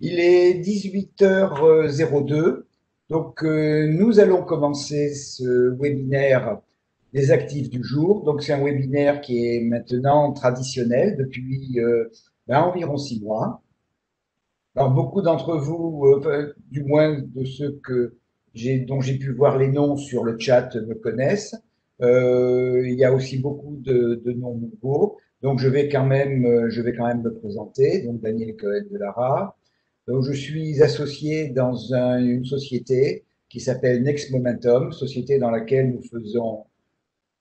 Il est 18h02, donc euh, nous allons commencer ce webinaire des actifs du jour. Donc c'est un webinaire qui est maintenant traditionnel depuis euh, ben, environ six mois. Alors beaucoup d'entre vous, euh, du moins de ceux que dont j'ai pu voir les noms sur le chat, me connaissent. il y a aussi beaucoup de, de noms nouveaux. Donc je vais quand même, je vais quand même me présenter. Donc Daniel Cohen de Lara. Donc, je suis associé dans une société qui s'appelle Next Momentum, société dans laquelle nous faisons,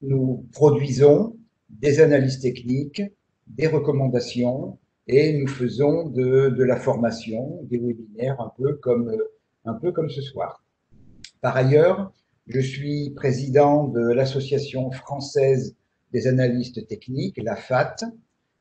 nous produisons des analyses techniques, des recommandations et nous faisons de, de la formation, des webinaires un peu comme, un peu comme ce soir. Par ailleurs, je suis président de l'Association française des analystes techniques, la FAT,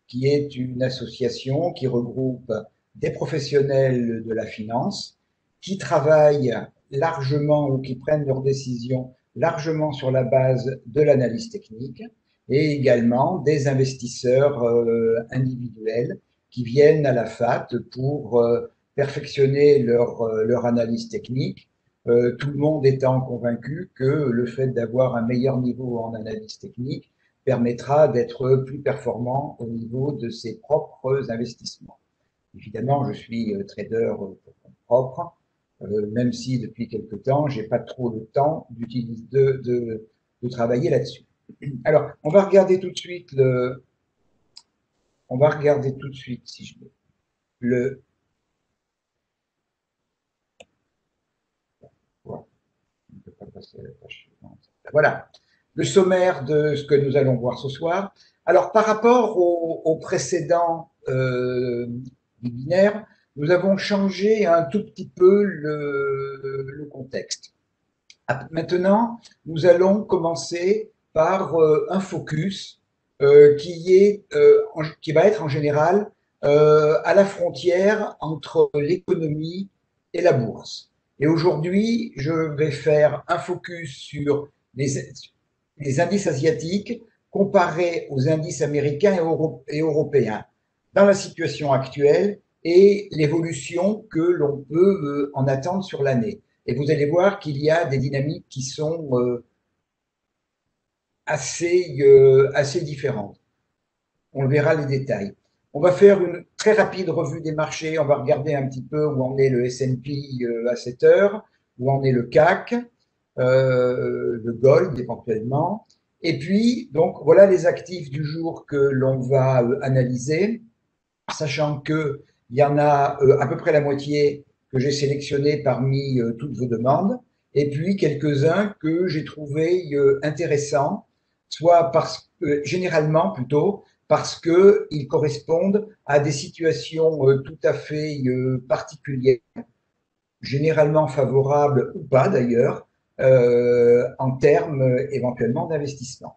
qui est une association qui regroupe des professionnels de la finance qui travaillent largement ou qui prennent leurs décisions largement sur la base de l'analyse technique et également des investisseurs euh, individuels qui viennent à la FAT pour euh, perfectionner leur, euh, leur analyse technique, tout le monde étant convaincu que le fait d'avoir un meilleur niveau en analyse technique permettra d'être plus performant au niveau de ses propres investissements. Évidemment, je suis euh, trader euh, propre, euh, même si depuis quelque temps, j'ai pas trop le temps de, de, de, travailler là-dessus. Alors, on va regarder tout de suite le, on va regarder tout de suite, si je veux, le, voilà, le sommaire de ce que nous allons voir ce soir. Alors, par rapport au, précédent binaire, nous avons changé un tout petit peu le, contexte. Maintenant, nous allons commencer par euh, un focus euh, qui, est, euh, qui va être en général à la frontière entre l'économie et la bourse. Et aujourd'hui, je vais faire un focus sur les, les indices asiatiques comparés aux indices américains et, et européens dans la situation actuelle et l'évolution que l'on peut euh, en attendre sur l'année. Et vous allez voir qu'il y a des dynamiques qui sont euh, assez, euh, assez différentes. On verra les détails. On va faire une très rapide revue des marchés. On va regarder un petit peu où en est le S&P à cette heure, où en est le CAC, le gold éventuellement. Et puis, donc, voilà les actifs du jour que l'on va analyser sachant que il y en a euh, à peu près la moitié que j'ai sélectionné parmi euh, toutes vos demandes, et puis quelques-uns que j'ai trouvé euh, intéressants, soit parce que, généralement plutôt, parce qu'ils correspondent à des situations tout à fait particulières, généralement favorables ou pas d'ailleurs, en termes éventuellement d'investissement.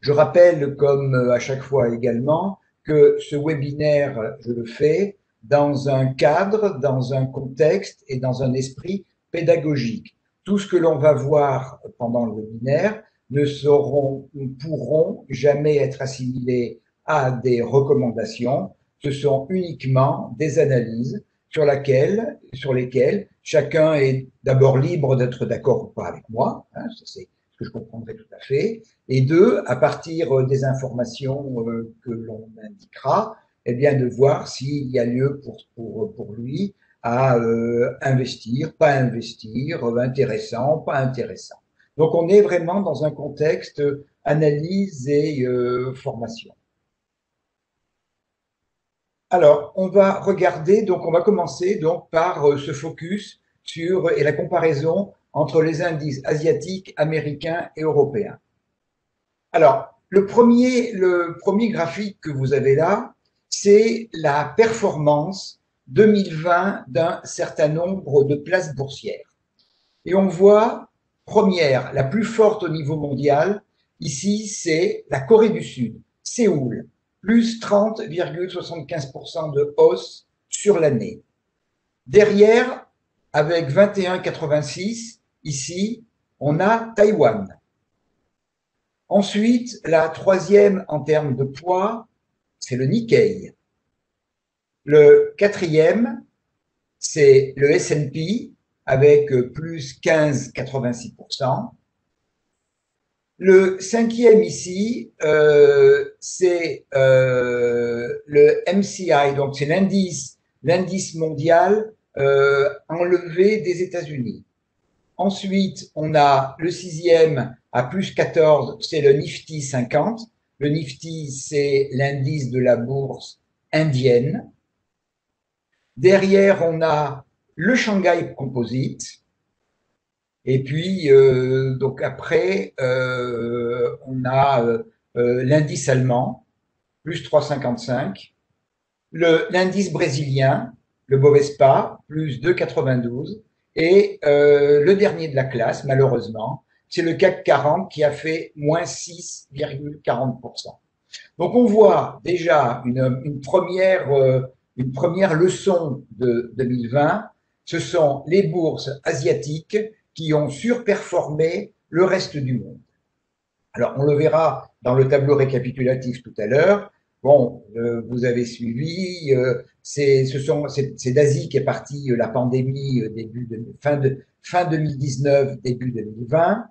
Je rappelle, comme à chaque fois également, que ce webinaire, je le fais dans un cadre, dans un contexte et dans un esprit pédagogique. Tout ce que l'on va voir pendant le webinaire ne seront, ne pourront jamais être assimilés à des recommandations. Ce sont uniquement des analyses sur, lesquelles chacun est d'abord libre d'être d'accord ou pas avec moi. Hein, c'est que je comprendrai tout à fait. Et deux, à partir euh, des informations euh, que l'on indiquera, eh bien, de voir s'il y a lieu pour, pour, pour lui à euh, investir, pas investir, intéressant, pas intéressant. Donc, on est vraiment dans un contexte analyse et formation. Alors, on va regarder, donc on va commencer donc par ce focus sur et la comparaison entre les indices asiatiques, américains et européens. Alors, le premier, le premier graphique que vous avez là, c'est la performance 2020 d'un certain nombre de places boursières. Et on voit, première, la plus forte au niveau mondial, ici, c'est la Corée du Sud, Séoul, plus 30,75% de hausse sur l'année. Derrière, avec 21,86, Ici, on a Taïwan. Ensuite, la troisième en termes de poids, c'est le Nikkei. Le quatrième, c'est le S&P avec plus 15,86%. Le cinquième ici, euh, c'est euh, le MCI, donc c'est l'indice, mondial euh, enlevé des États-Unis. Ensuite, on a le sixième à plus 14, c'est le Nifty 50. Le Nifty, c'est l'indice de la bourse indienne. Derrière, on a le Shanghai Composite, et puis, euh, donc après, euh, on a euh, l'indice allemand, plus 3,55. L'indice brésilien, le Bovespa, plus 2,92. Et le dernier de la classe, malheureusement, c'est le CAC 40 qui a fait moins 6,40%. Donc on voit déjà une, première, une première leçon de 2020. Ce sont les bourses asiatiques qui ont surperformé le reste du monde. Alors, on le verra dans le tableau récapitulatif tout à l'heure. Bon, euh, vous avez suivi, euh, c'est d'Asie qu'est partie euh, la pandémie début de, fin, de, fin 2019, début 2020.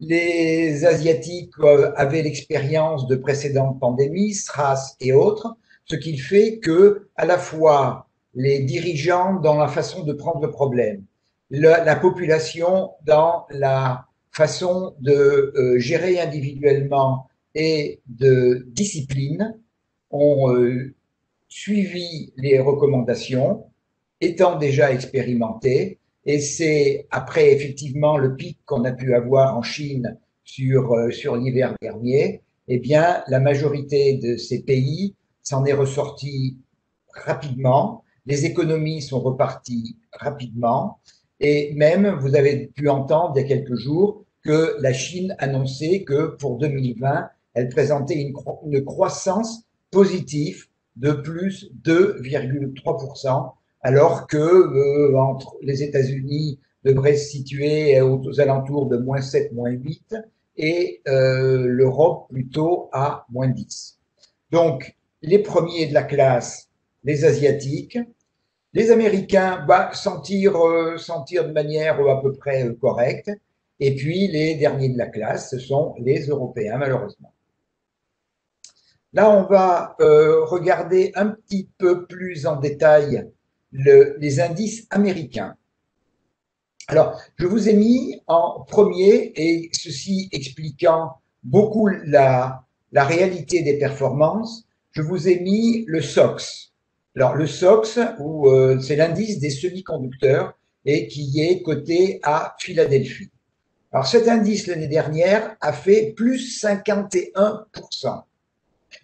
Les Asiatiques avaient l'expérience de précédentes pandémies, SRAS et autres, ce qui fait que, à la fois, les dirigeants, dans la façon de prendre le problème, la, population dans la façon de euh, gérer individuellement et de discipline ont euh, suivi les recommandations, étant déjà expérimentés, et c'est après effectivement le pic qu'on a pu avoir en Chine sur, euh, sur l'hiver dernier, eh bien la majorité de ces pays s'en est ressorti rapidement, les économies sont reparties rapidement, et même, vous avez pu entendre il y a quelques jours que la Chine annonçait que pour 2020, elle présentait une, croissance positive de plus 2,3%, alors que euh, entre les États-Unis devraient se situer aux, alentours de moins 7, moins 8, et euh, l'Europe plutôt à moins 10. Donc, les premiers de la classe, les Asiatiques, les Américains bah, sentir, euh, sentir de manière euh, à peu près euh, correcte. Et puis les derniers de la classe, ce sont les Européens, malheureusement. Là, on va regarder un petit peu plus en détail les indices américains. Alors, je vous ai mis en premier, et ceci expliquant beaucoup la, la réalité des performances, je vous ai mis le SOX, alors, le SOX, euh, c'est l'indice des semi-conducteurs et qui est coté à Philadelphie. Alors, cet indice l'année dernière a fait plus 51%.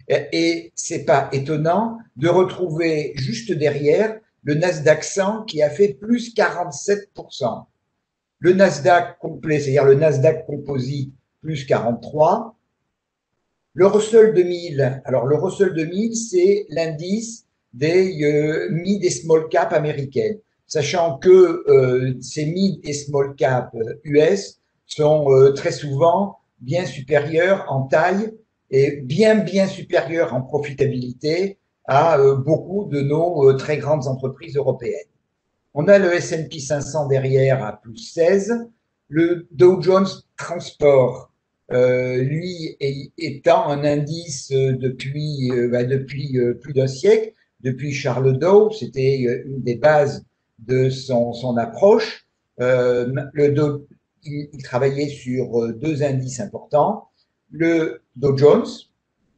Et c'est pas étonnant de retrouver juste derrière le Nasdaq 100 qui a fait plus 47%. Le Nasdaq complet, c'est-à-dire le Nasdaq Composite, plus 43. Le Russell 2000, alors le Russell 2000, c'est l'indice des euh, mid et small cap américaines, sachant que euh, ces mid et small cap US euh, sont très souvent bien supérieurs en taille et bien bien supérieurs en profitabilité à beaucoup de nos très grandes entreprises européennes. On a le S&P 500 derrière à plus 16, le Dow Jones Transport, lui étant un indice depuis, bah, depuis plus d'un siècle, depuis Charles Dow, c'était euh, une des bases de son, approche. Euh, le Dow, il, travaillait sur euh, deux indices importants. Le Dow Jones,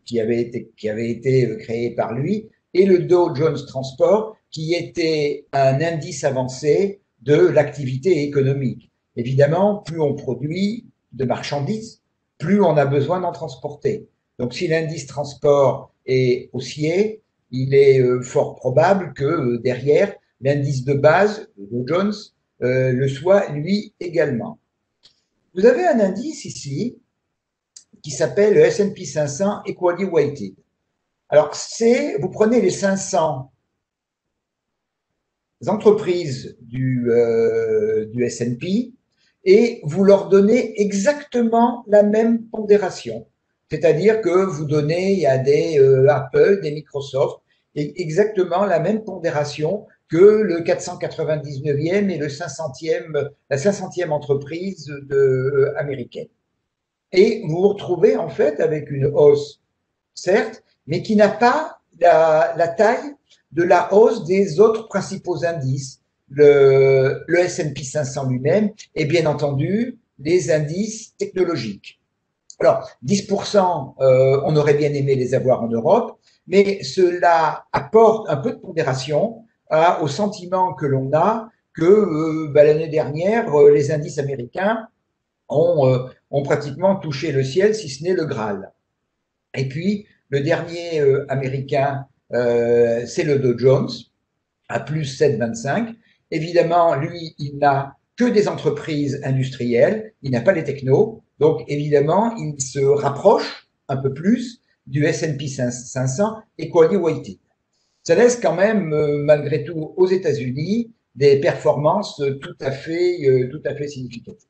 qui avait été, qui avait été créé par lui, et le Dow Jones Transport, qui était un indice avancé de l'activité économique. Évidemment, plus on produit de marchandises, plus on a besoin d'en transporter. Donc, si l'indice transport est haussier, il est euh, fort probable que euh, derrière, l'indice de base, de Dow Jones, euh, le soit lui également. Vous avez un indice ici qui s'appelle le S&P 500 Equally Weighted. Alors, c'est, vous prenez les 500 entreprises du, du S&P et vous leur donnez exactement la même pondération. C'est-à-dire que vous donnez à des Apple, des Microsoft, exactement la même pondération que le 499e et le 500e, la 500e entreprise euh, américaine. Et vous vous retrouvez en fait avec une hausse, certes, mais qui n'a pas la, taille de la hausse des autres principaux indices, le, S&P 500 lui-même et bien entendu les indices technologiques. Alors, 10%, euh, on aurait bien aimé les avoir en Europe, mais cela apporte un peu de pondération au sentiment que l'on a que euh, bah, l'année dernière, euh, les indices américains ont, euh, ont, pratiquement touché le ciel, si ce n'est le Graal. Et puis, le dernier américain, c'est le Dow Jones, à plus 7,25. Évidemment, lui, il n'a que des entreprises industrielles, il n'a pas les technos, donc évidemment, il se rapproche un peu plus du S&P 500 Equally Weighted ça laisse quand même, euh, malgré tout, aux États-Unis, des performances tout à fait, euh, tout à fait significatives.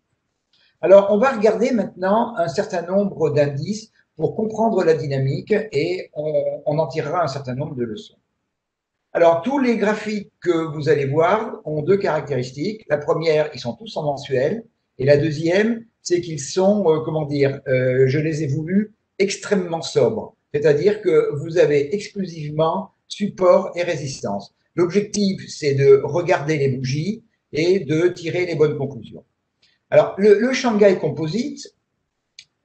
Alors, on va regarder maintenant un certain nombre d'indices pour comprendre la dynamique et on, en tirera un certain nombre de leçons. Alors, tous les graphiques que vous allez voir ont deux caractéristiques. La première, ils sont tous en mensuel. Et la deuxième, c'est qu'ils sont, euh, comment dire, je les ai voulus extrêmement sobres. C'est-à-dire que vous avez exclusivement support et résistance. L'objectif, c'est de regarder les bougies et de tirer les bonnes conclusions. Alors, le, Shanghai Composite,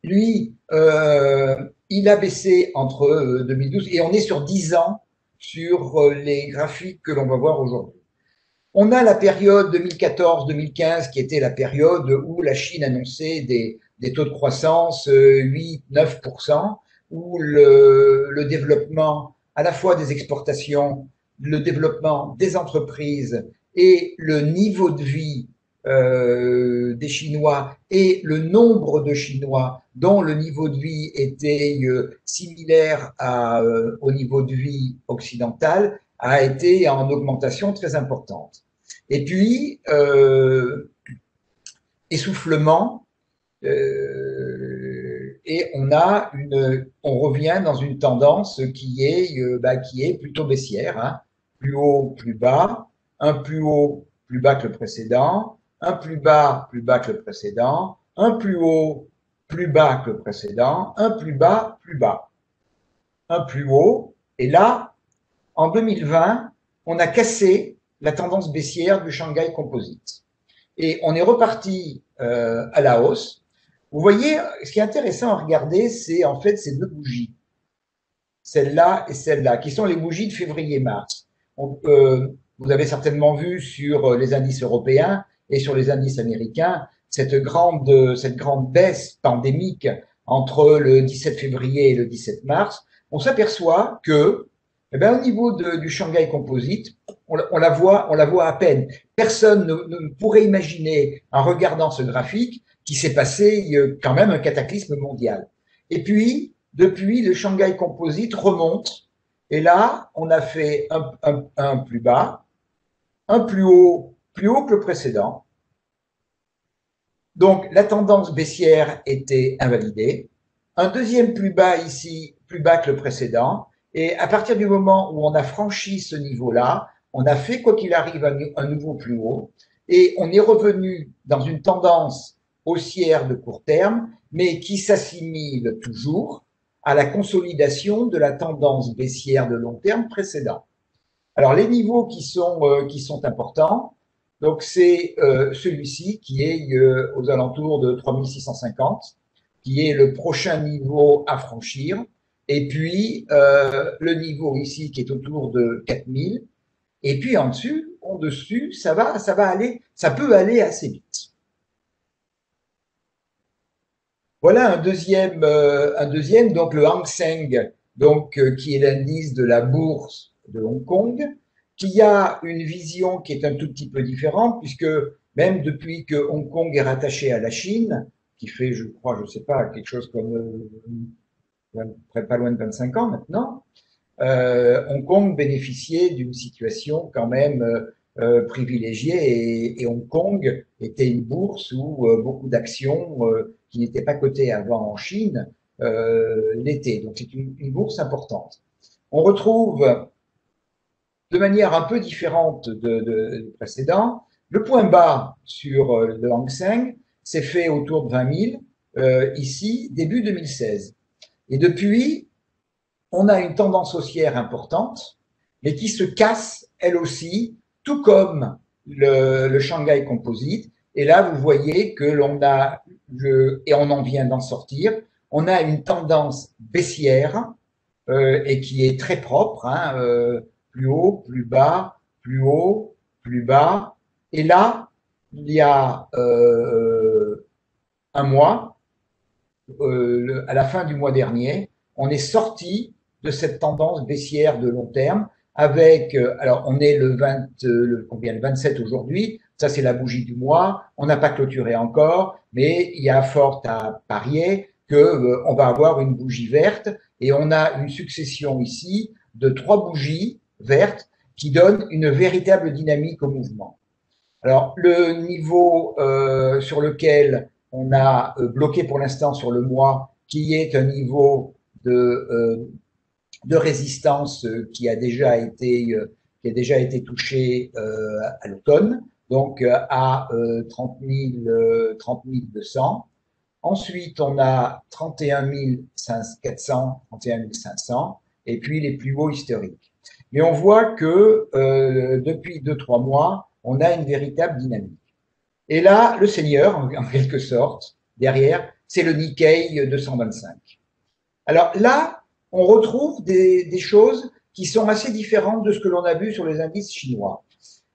lui, euh, il a baissé entre 2012 euh, et on est sur 10 ans sur euh, les graphiques que l'on va voir aujourd'hui. On a la période 2014-2015 qui était la période où la Chine annonçait des, taux de croissance 8-9%, où le développement à la fois des exportations, le développement des entreprises et le niveau de vie euh, des Chinois et le nombre de Chinois dont le niveau de vie était euh, similaire euh, au niveau de vie occidental a été en augmentation très importante. Et puis, essoufflement, et on a une, on revient dans une tendance qui est, bah, qui est plutôt baissière, hein. plus haut, plus bas, un plus haut, plus bas que le précédent, un plus bas, plus bas que le précédent, un plus haut, plus bas que le précédent, un plus bas, plus bas, un plus haut, et là, en 2020, on a cassé la tendance baissière du Shanghai Composite. Et on est reparti euh, à la hausse. Vous voyez, ce qui est intéressant à regarder, c'est en fait ces deux bougies, celle-là et celle-là, qui sont les bougies de février-mars. Euh, vous avez certainement vu sur les indices européens et sur les indices américains cette grande, cette grande baisse pandémique entre le 17 février et le 17 mars. On s'aperçoit que, eh bien, au niveau du Shanghai Composite, on, la voit, on la voit à peine. Personne ne, pourrait imaginer, en regardant ce graphique, qui s'est passé quand même un cataclysme mondial. Et puis, depuis, le Shanghai Composite remonte. Et là, on a fait un plus bas, un plus haut, plus haut que le précédent. Donc, la tendance baissière était invalidée. Un deuxième plus bas ici, plus bas que le précédent. Et à partir du moment où on a franchi ce niveau-là, on a fait, quoi qu'il arrive, un, nouveau plus haut. Et on est revenu dans une tendance haussière de court terme, mais qui s'assimile toujours à la consolidation de la tendance baissière de long terme précédente. Alors les niveaux qui sont, euh, qui sont importants, donc c'est euh, celui-ci qui est euh, aux alentours de 3650, qui est le prochain niveau à franchir, et puis le niveau ici qui est autour de 4000, et puis en dessus, en dessus, ça va, ça va aller, ça peut aller assez vite. Voilà un deuxième, euh, un deuxième, donc le Hang Seng, donc, euh, qui est l'indice de la bourse de Hong Kong, qui a une vision qui est un tout petit peu différente, puisque même depuis que Hong Kong est rattaché à la Chine, qui fait, je crois, je ne sais pas, quelque chose comme euh, pas loin de 25 ans maintenant, euh, Hong Kong bénéficiait d'une situation quand même euh, privilégiée et, Hong Kong était une bourse où beaucoup d'actions qui n'était pas coté avant en Chine euh, l'été. Donc c'est une, bourse importante. On retrouve de manière un peu différente de, de, précédent. Le point bas sur euh, le Hang Seng s'est fait autour de 20 000, euh, ici, début 2016. Et depuis, on a une tendance haussière importante, mais qui se casse, elle aussi, tout comme le, Shanghai Composite. Et là, vous voyez que l'on a, et on en vient d'en sortir, on a une tendance baissière euh, et qui est très propre, hein, plus haut, plus bas, plus haut, plus bas. Et là, il y a euh, un mois, euh, à la fin du mois dernier, on est sorti de cette tendance baissière de long terme avec, euh, alors on est le 20, le, combien, le 27 aujourd'hui, ça c'est la bougie du mois, on n'a pas clôturé encore, mais il y a fort à parier que on va avoir une bougie verte. Et on a une succession ici de trois bougies vertes qui donnent une véritable dynamique au mouvement. Alors le niveau euh, sur lequel on a euh, bloqué pour l'instant sur le mois, qui est un niveau de, euh, de résistance euh, qui a déjà été euh, qui a déjà été touché à l'automne, donc à 30 000, 30 200. Ensuite, on a 31 400, 31 500, et puis les plus hauts historiques. Mais on voit que euh, depuis deux, trois mois, on a une véritable dynamique. Et là, le Seigneur, en, quelque sorte, derrière, c'est le Nikkei 225. Alors là, on retrouve des, choses qui sont assez différentes de ce que l'on a vu sur les indices chinois.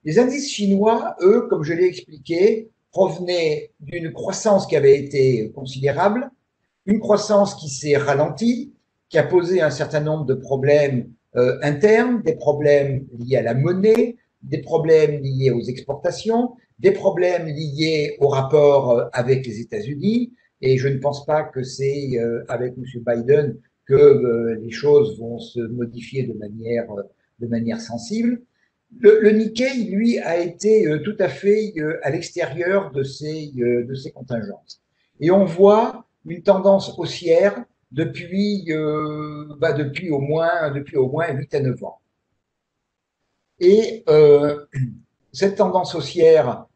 Les indices chinois, eux, comme je l'ai expliqué, provenait d'une croissance qui avait été considérable, une croissance qui s'est ralentie, qui a posé un certain nombre de problèmes euh, internes, des problèmes liés à la monnaie, des problèmes liés aux exportations, des problèmes liés au rapport euh, avec les États-Unis. Et je ne pense pas que c'est euh, avec M. Biden que euh, les choses vont se modifier de manière, de manière sensible. Le, le, Nikkei, lui, a été euh, tout à fait euh, à l'extérieur de ces, euh, de ces contingences. Et on voit une tendance haussière depuis, bah, depuis, au, moins, depuis au moins 8 à 9 ans. Et cette tendance haussière,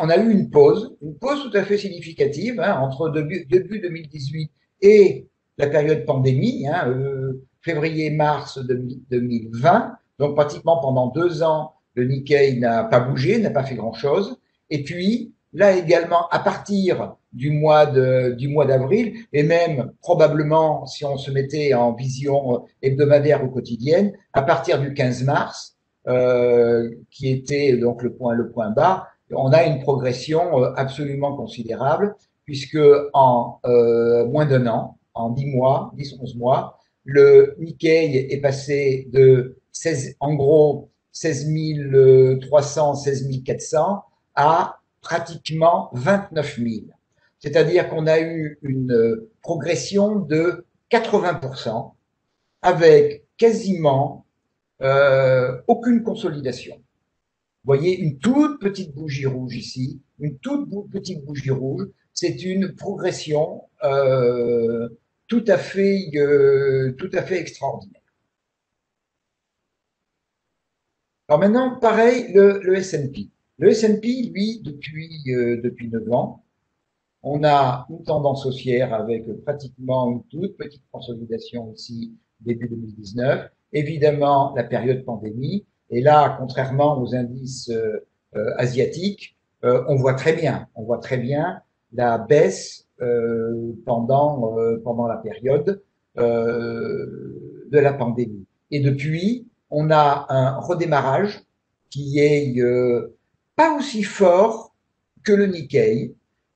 on a eu une pause, une pause tout à fait significative hein, entre début, début, 2018 et la période pandémie, hein, février-mars 2020 donc pratiquement pendant deux ans, le Nikkei n'a pas bougé, n'a pas fait grand-chose. Et puis, là également, à partir du mois de, du mois d'avril, et même probablement si on se mettait en vision hebdomadaire ou quotidienne, à partir du 15 mars, euh, qui était donc le point, le point bas, on a une progression euh, absolument considérable, puisque en euh, moins d'un an, en 10 mois, 10-11 mois, le Nikkei est passé de 16, en gros 16 300, 16 400 à pratiquement 29 000. C'est-à-dire qu'on a eu une progression de 80% avec quasiment euh, aucune consolidation. Vous voyez une toute petite bougie rouge ici, une toute petite bougie rouge, c'est une progression euh, tout à fait, euh, extraordinaire. Alors maintenant, pareil, le, S&P. Le S&P, lui, euh, depuis 9 ans, on a une tendance haussière avec pratiquement une toute petite consolidation ici, début 2019. Évidemment, la période pandémie. Et là, contrairement aux indices euh, euh asiatiques, euh, on voit très bien, on voit très bien la baisse pendant, pendant la période de la pandémie. Et depuis, on a un redémarrage qui est pas aussi fort que le Nikkei,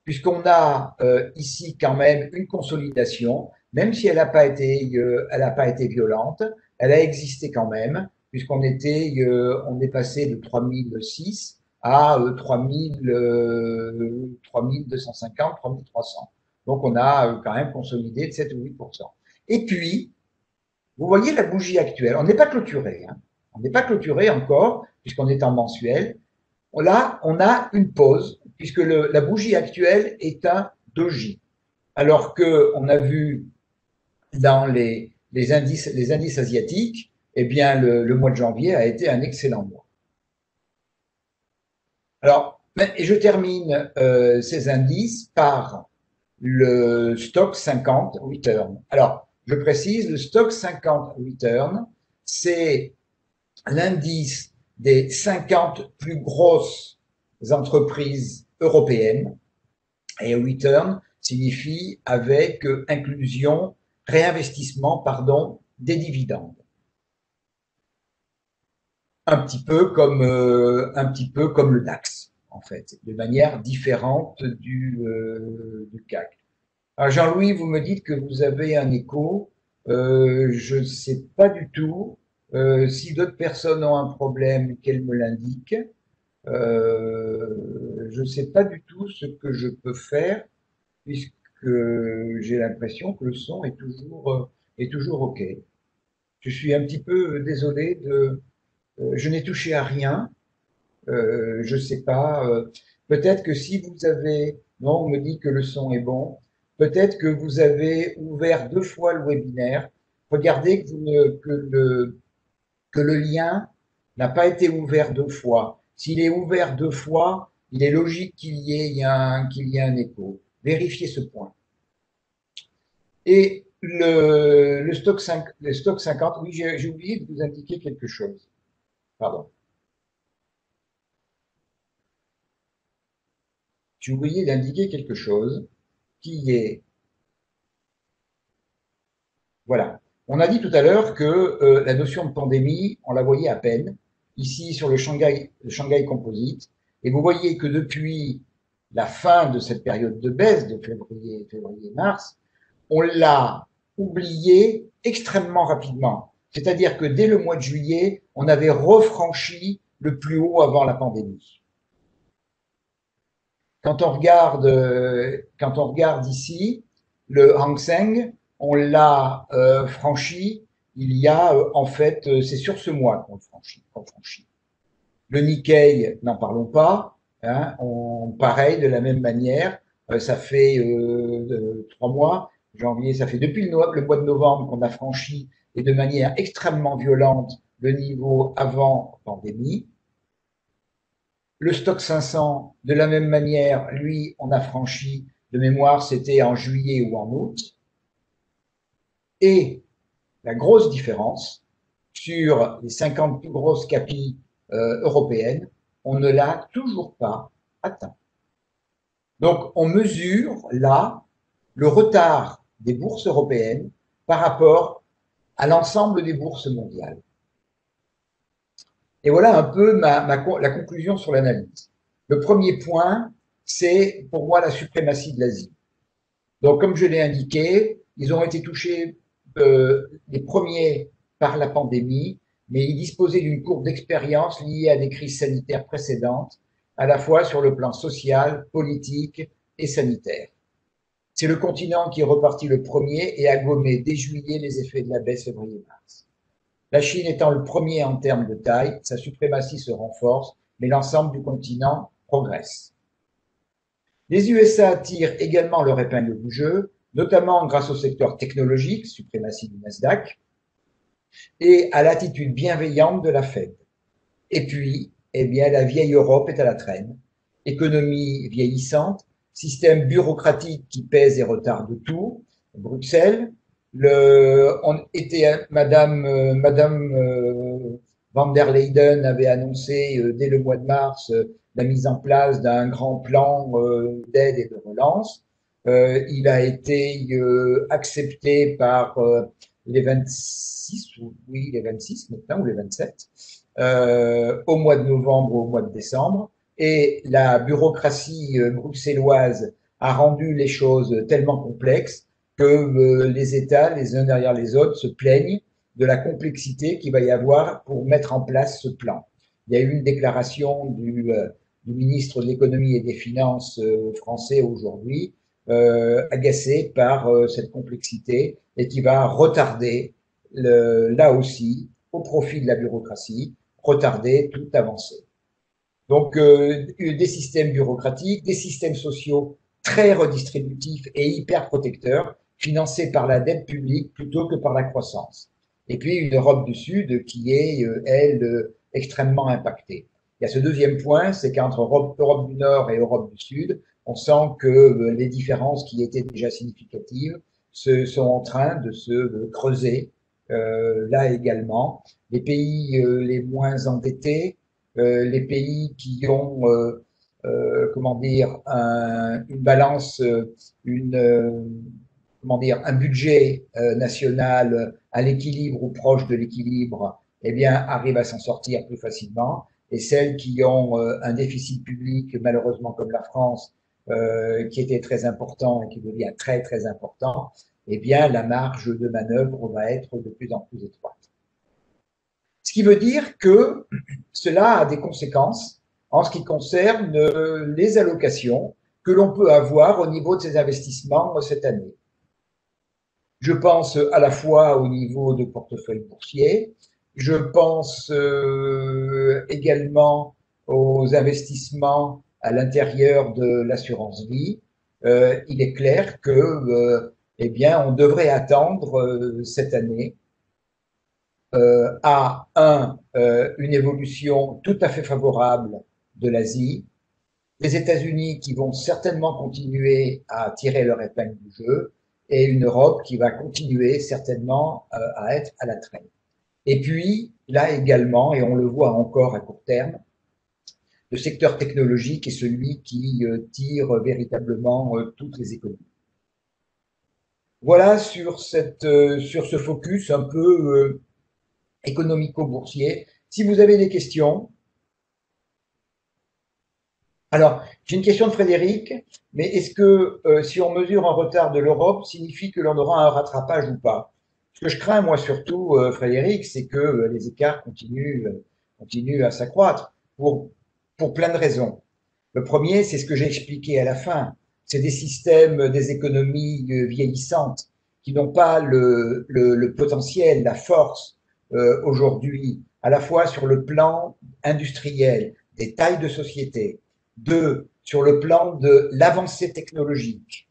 puisqu'on a euh, ici quand même une consolidation, même si elle n'a pas été, euh, pas été violente, elle a existé quand même, puisqu'on euh, est passé de 3006 à 3000, 3250, 3300. Donc on a quand même consolidé de 7 ou 8% Et puis, vous voyez la bougie actuelle. On n'est pas clôturé. Hein. On n'est pas clôturé encore, puisqu'on est en mensuel. Là, on a une pause, puisque le, la bougie actuelle est un doji. Alors que on a vu dans les, les, indices, les indices asiatiques, eh bien, le, mois de janvier a été un excellent mois. Alors, et je termine euh, ces indices par le stock 50 return. Alors, je précise, le stock 50 return, c'est l'indice des 50 plus grosses entreprises européennes. Et return signifie avec inclusion, réinvestissement, pardon, des dividendes. Un petit peu comme, euh, un petit peu comme le DAX, en fait, de manière différente du, euh, du CAC. Jean-Louis, vous me dites que vous avez un écho. Euh, je ne sais pas du tout. Euh, si d'autres personnes ont un problème, qu'elles me l'indiquent. Euh, je ne sais pas du tout ce que je peux faire puisque j'ai l'impression que le son est toujours, est toujours OK. Je suis un petit peu désolé de... je n'ai touché à rien. je ne sais pas. Peut-être que si vous avez... Non, on me dit que le son est bon. Peut-être que vous avez ouvert deux fois le webinaire. Regardez que, le, que le lien n'a pas été ouvert deux fois. S'il est ouvert deux fois, il est logique qu'il y, ait un, écho. Vérifiez ce point. Et le, stock, 5, le stock 50, oui, j'ai oublié de vous indiquer quelque chose. Pardon. J'ai oublié d'indiquer quelque chose qui est... Voilà. On a dit tout à l'heure que euh, la notion de pandémie, on la voyait à peine, ici sur le Shanghai Composite, et vous voyez que depuis la fin de cette période de baisse de février, février-mars, on l'a oublié extrêmement rapidement. C'est-à-dire que dès le mois de juillet, on avait refranchi le plus haut avant la pandémie. Quand on regarde, euh, quand on regarde ici, le Hang Seng, on l'a euh, franchi il y a, euh, en fait, c'est sur ce mois qu'on franchit, franchit. Le Nikkei, n'en parlons pas. Hein, on, pareil, de la même manière, ça fait trois mois, janvier, ça fait depuis le, mois de novembre qu'on a franchi, et de manière extrêmement violente, le niveau avant pandémie. Le stock 500, de la même manière, lui, on a franchi de mémoire, c'était en juillet ou en août. Et la grosse différence sur les 50 plus grosses capis euh, européennes, on ne l'a toujours pas atteint. Donc, on mesure là le retard des bourses européennes par rapport à l'ensemble des bourses mondiales. Et voilà un peu la conclusion sur l'analyse. Le premier point, c'est pour moi la suprématie de l'Asie. Donc, comme je l'ai indiqué, ils ont été touchés euh, les premiers par la pandémie, mais ils disposaient d'une courbe d'expérience liée à des crises sanitaires précédentes, à la fois sur le plan social, politique et sanitaire. C'est le continent qui est reparti le premier et a gommé dès juillet les effets de la baisse février-mars. La Chine étant le premier en termes de taille, sa suprématie se renforce, mais l'ensemble du continent progresse. Les USA tirent également leur épingle du notamment grâce au secteur technologique, suprématie du Nasdaq, et à l'attitude bienveillante de la Fed. Et puis, eh bien, la vieille Europe est à la traîne. Économie vieillissante, système bureaucratique qui pèse et retarde tout, Bruxelles, Madame, euh, euh, Van der Leyden avait annoncé euh, dès le mois de mars la mise en place d'un grand plan d'aide et de relance. il a été accepté par les 26, oui, les 26 maintenant, ou les 27, au mois de novembre au mois de décembre. Et la bureaucratie bruxelloise a rendu les choses tellement complexes que euh, les États, les uns derrière les autres, se plaignent de la complexité qu'il va y avoir pour mettre en place ce plan. Il y a eu une déclaration du, euh, du ministre de l'économie et des finances euh, français aujourd'hui, agacé par cette complexité et qui va retarder, là aussi, au profit de la bureaucratie, retarder toute avancée. Donc, des systèmes bureaucratiques, des systèmes sociaux très redistributifs et hyper protecteurs financé par la dette publique plutôt que par la croissance. et puis une Europe du Sud qui est, elle, extrêmement impactée. Il y a ce deuxième point, c'est qu'entre Europe, Europe, du Nord et Europe du Sud, on sent que les différences qui étaient déjà significatives se, sont en train de se creuser euh, là également. Les pays euh, les moins endettés, euh, les pays qui ont, comment dire, un, une balance, une, comment dire, un budget national à l'équilibre ou proche de l'équilibre, eh bien, arrivent à s'en sortir plus facilement. Et celles qui ont un déficit public, malheureusement comme la France, euh, qui était très important et qui devient très très important, eh bien la marge de manœuvre va être de plus en plus étroite. Ce qui veut dire que cela a des conséquences en ce qui concerne les allocations que l'on peut avoir au niveau de ces investissements cette année. Je pense à la fois au niveau de portefeuille boursier, je pense euh, également aux investissements à l'intérieur de l'assurance vie, euh, il est clair que, euh, eh bien, on devrait attendre euh, cette année à un une évolution tout à fait favorable de l'Asie, les États-Unis qui vont certainement continuer à tirer leur épingle du jeu et une Europe qui va continuer certainement à être à la traîne. Et puis, là également, et on le voit encore à court terme, le secteur technologique est celui qui euh, tire véritablement euh, toutes les économies. Voilà sur, cette, euh, sur ce focus un peu économico-boursier. Si vous avez des questions. Alors, j'ai une question de Frédéric, mais est-ce que si on mesure un retard de l'Europe, signifie que l'on aura un rattrapage ou pas? Ce que je crains, moi surtout, Frédéric, c'est que les écarts continuent, continuent à s'accroître. Pour plein de raisons. Le premier, c'est ce que j'ai expliqué à la fin. C'est des systèmes, des économies euh, vieillissantes qui n'ont pas le, potentiel, la force euh, aujourd'hui, à la fois sur le plan industriel, des tailles de société, deux, sur le plan de l'avancée technologique.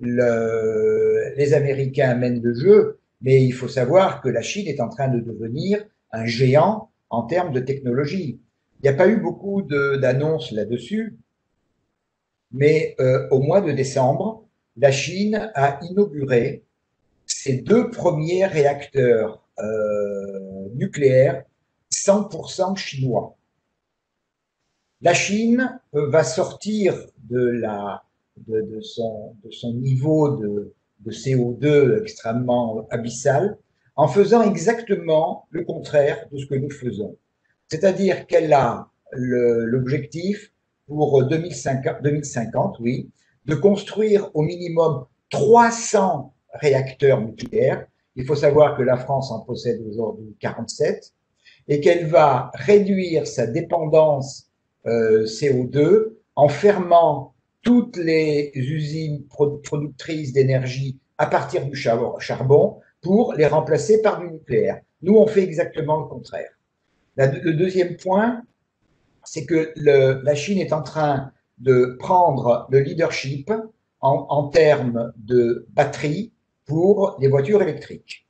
Le, les Américains mènent le jeu, mais il faut savoir que la Chine est en train de devenir un géant en termes de technologie. Il n'y a pas eu beaucoup d'annonces là-dessus, mais euh, au mois de décembre, la Chine a inauguré ses deux premiers réacteurs euh, nucléaires 100% chinois. La Chine va sortir de, son, niveau de, CO2 extrêmement abyssal en faisant exactement le contraire de ce que nous faisons. C'est-à-dire qu'elle a l'objectif pour 2050, 2050, oui, de construire au minimum 300 réacteurs nucléaires. Il faut savoir que la France en possède aujourd'hui 47 et qu'elle va réduire sa dépendance euh, CO2 en fermant toutes les usines productrices d'énergie à partir du charbon pour les remplacer par du nucléaire. Nous, on fait exactement le contraire le deuxième point, c'est que la Chine est en train de prendre le leadership en, termes de batterie pour les voitures électriques.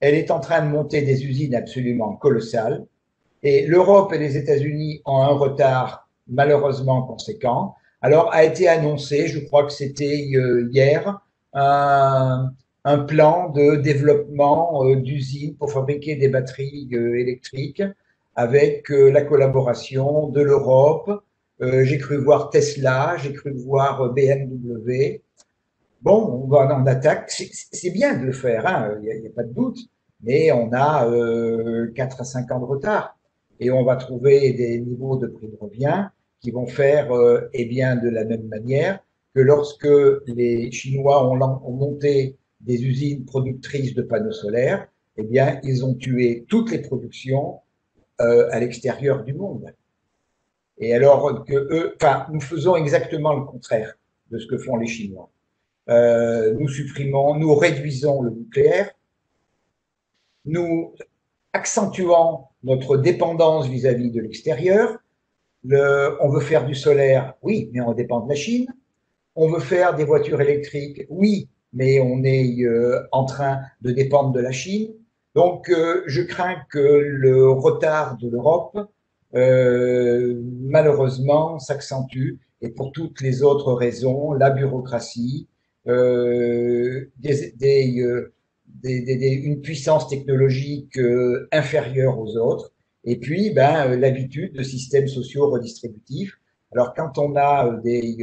Elle est en train de monter des usines absolument colossales et l'Europe et les États-Unis ont un retard malheureusement conséquent. Alors a été annoncé, je crois que c'était euh, hier, un, plan de développement euh, d'usines pour fabriquer des batteries euh, électriques avec euh, la collaboration de l'Europe. Euh, j'ai cru voir Tesla, j'ai cru voir euh, BMW. Bon, on va en attaque. C'est bien de le faire, hein, il n'y a, pas de doute, mais on a euh, 4 à 5 ans de retard et on va trouver des niveaux de prix de revient qui vont faire eh bien, de la même manière que lorsque les Chinois ont, ont, monté des usines productrices de panneaux solaires, eh bien, ils ont tué toutes les productions euh, à l'extérieur du monde. Et alors que eux, nous faisons exactement le contraire de ce que font les Chinois. Euh, nous supprimons, nous réduisons le nucléaire, nous accentuons notre dépendance vis-à-vis de l'extérieur. on veut faire du solaire, oui, mais on dépend de la Chine. On veut faire des voitures électriques, oui, mais on est euh, en train de dépendre de la Chine. Donc, euh, je crains que le retard de l'Europe, euh, malheureusement, s'accentue. Et pour toutes les autres raisons, la bureaucratie, euh, des, des, euh, des, une puissance technologique euh, inférieure aux autres, et puis ben, l'habitude de systèmes sociaux redistributifs. Alors quand on a des,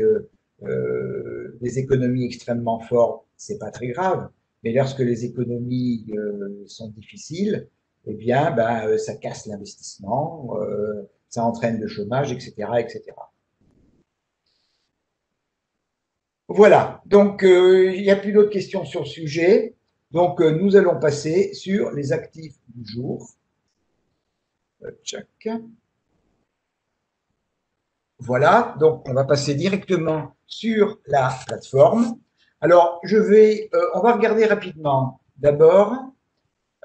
euh, des économies extrêmement fortes, c'est pas très grave, mais lorsque les économies sont difficiles, eh bien, ben, ça casse l'investissement, ça entraîne le chômage, etc., etc. Voilà, donc euh, il n'y a plus d'autres questions sur le sujet. Donc euh, nous allons passer sur les actifs du jour. Euh, voilà, donc on va passer directement sur la plateforme. Alors, je vais, on va regarder rapidement d'abord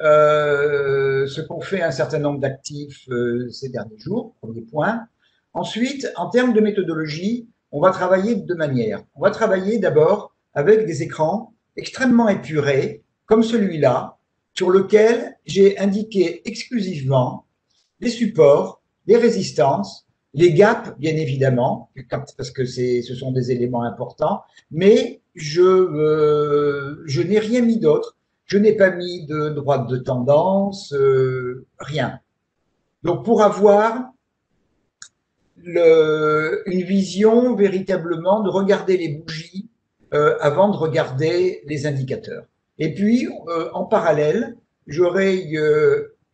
ce qu'ont fait un certain nombre d'actifs ces derniers jours, premier point. Ensuite, en termes de méthodologie, on va travailler de deux manières. On va travailler d'abord avec des écrans extrêmement épurés, comme celui-là, sur lequel j'ai indiqué exclusivement les supports, les résistances, les gaps, bien évidemment, parce que ce sont des éléments importants, mais je, euh, je n'ai rien mis d'autre. Je n'ai pas mis de droite de tendance, euh, rien. Donc, pour avoir une vision véritablement de regarder les bougies euh, avant de regarder les indicateurs. Et puis, en parallèle, j'aurai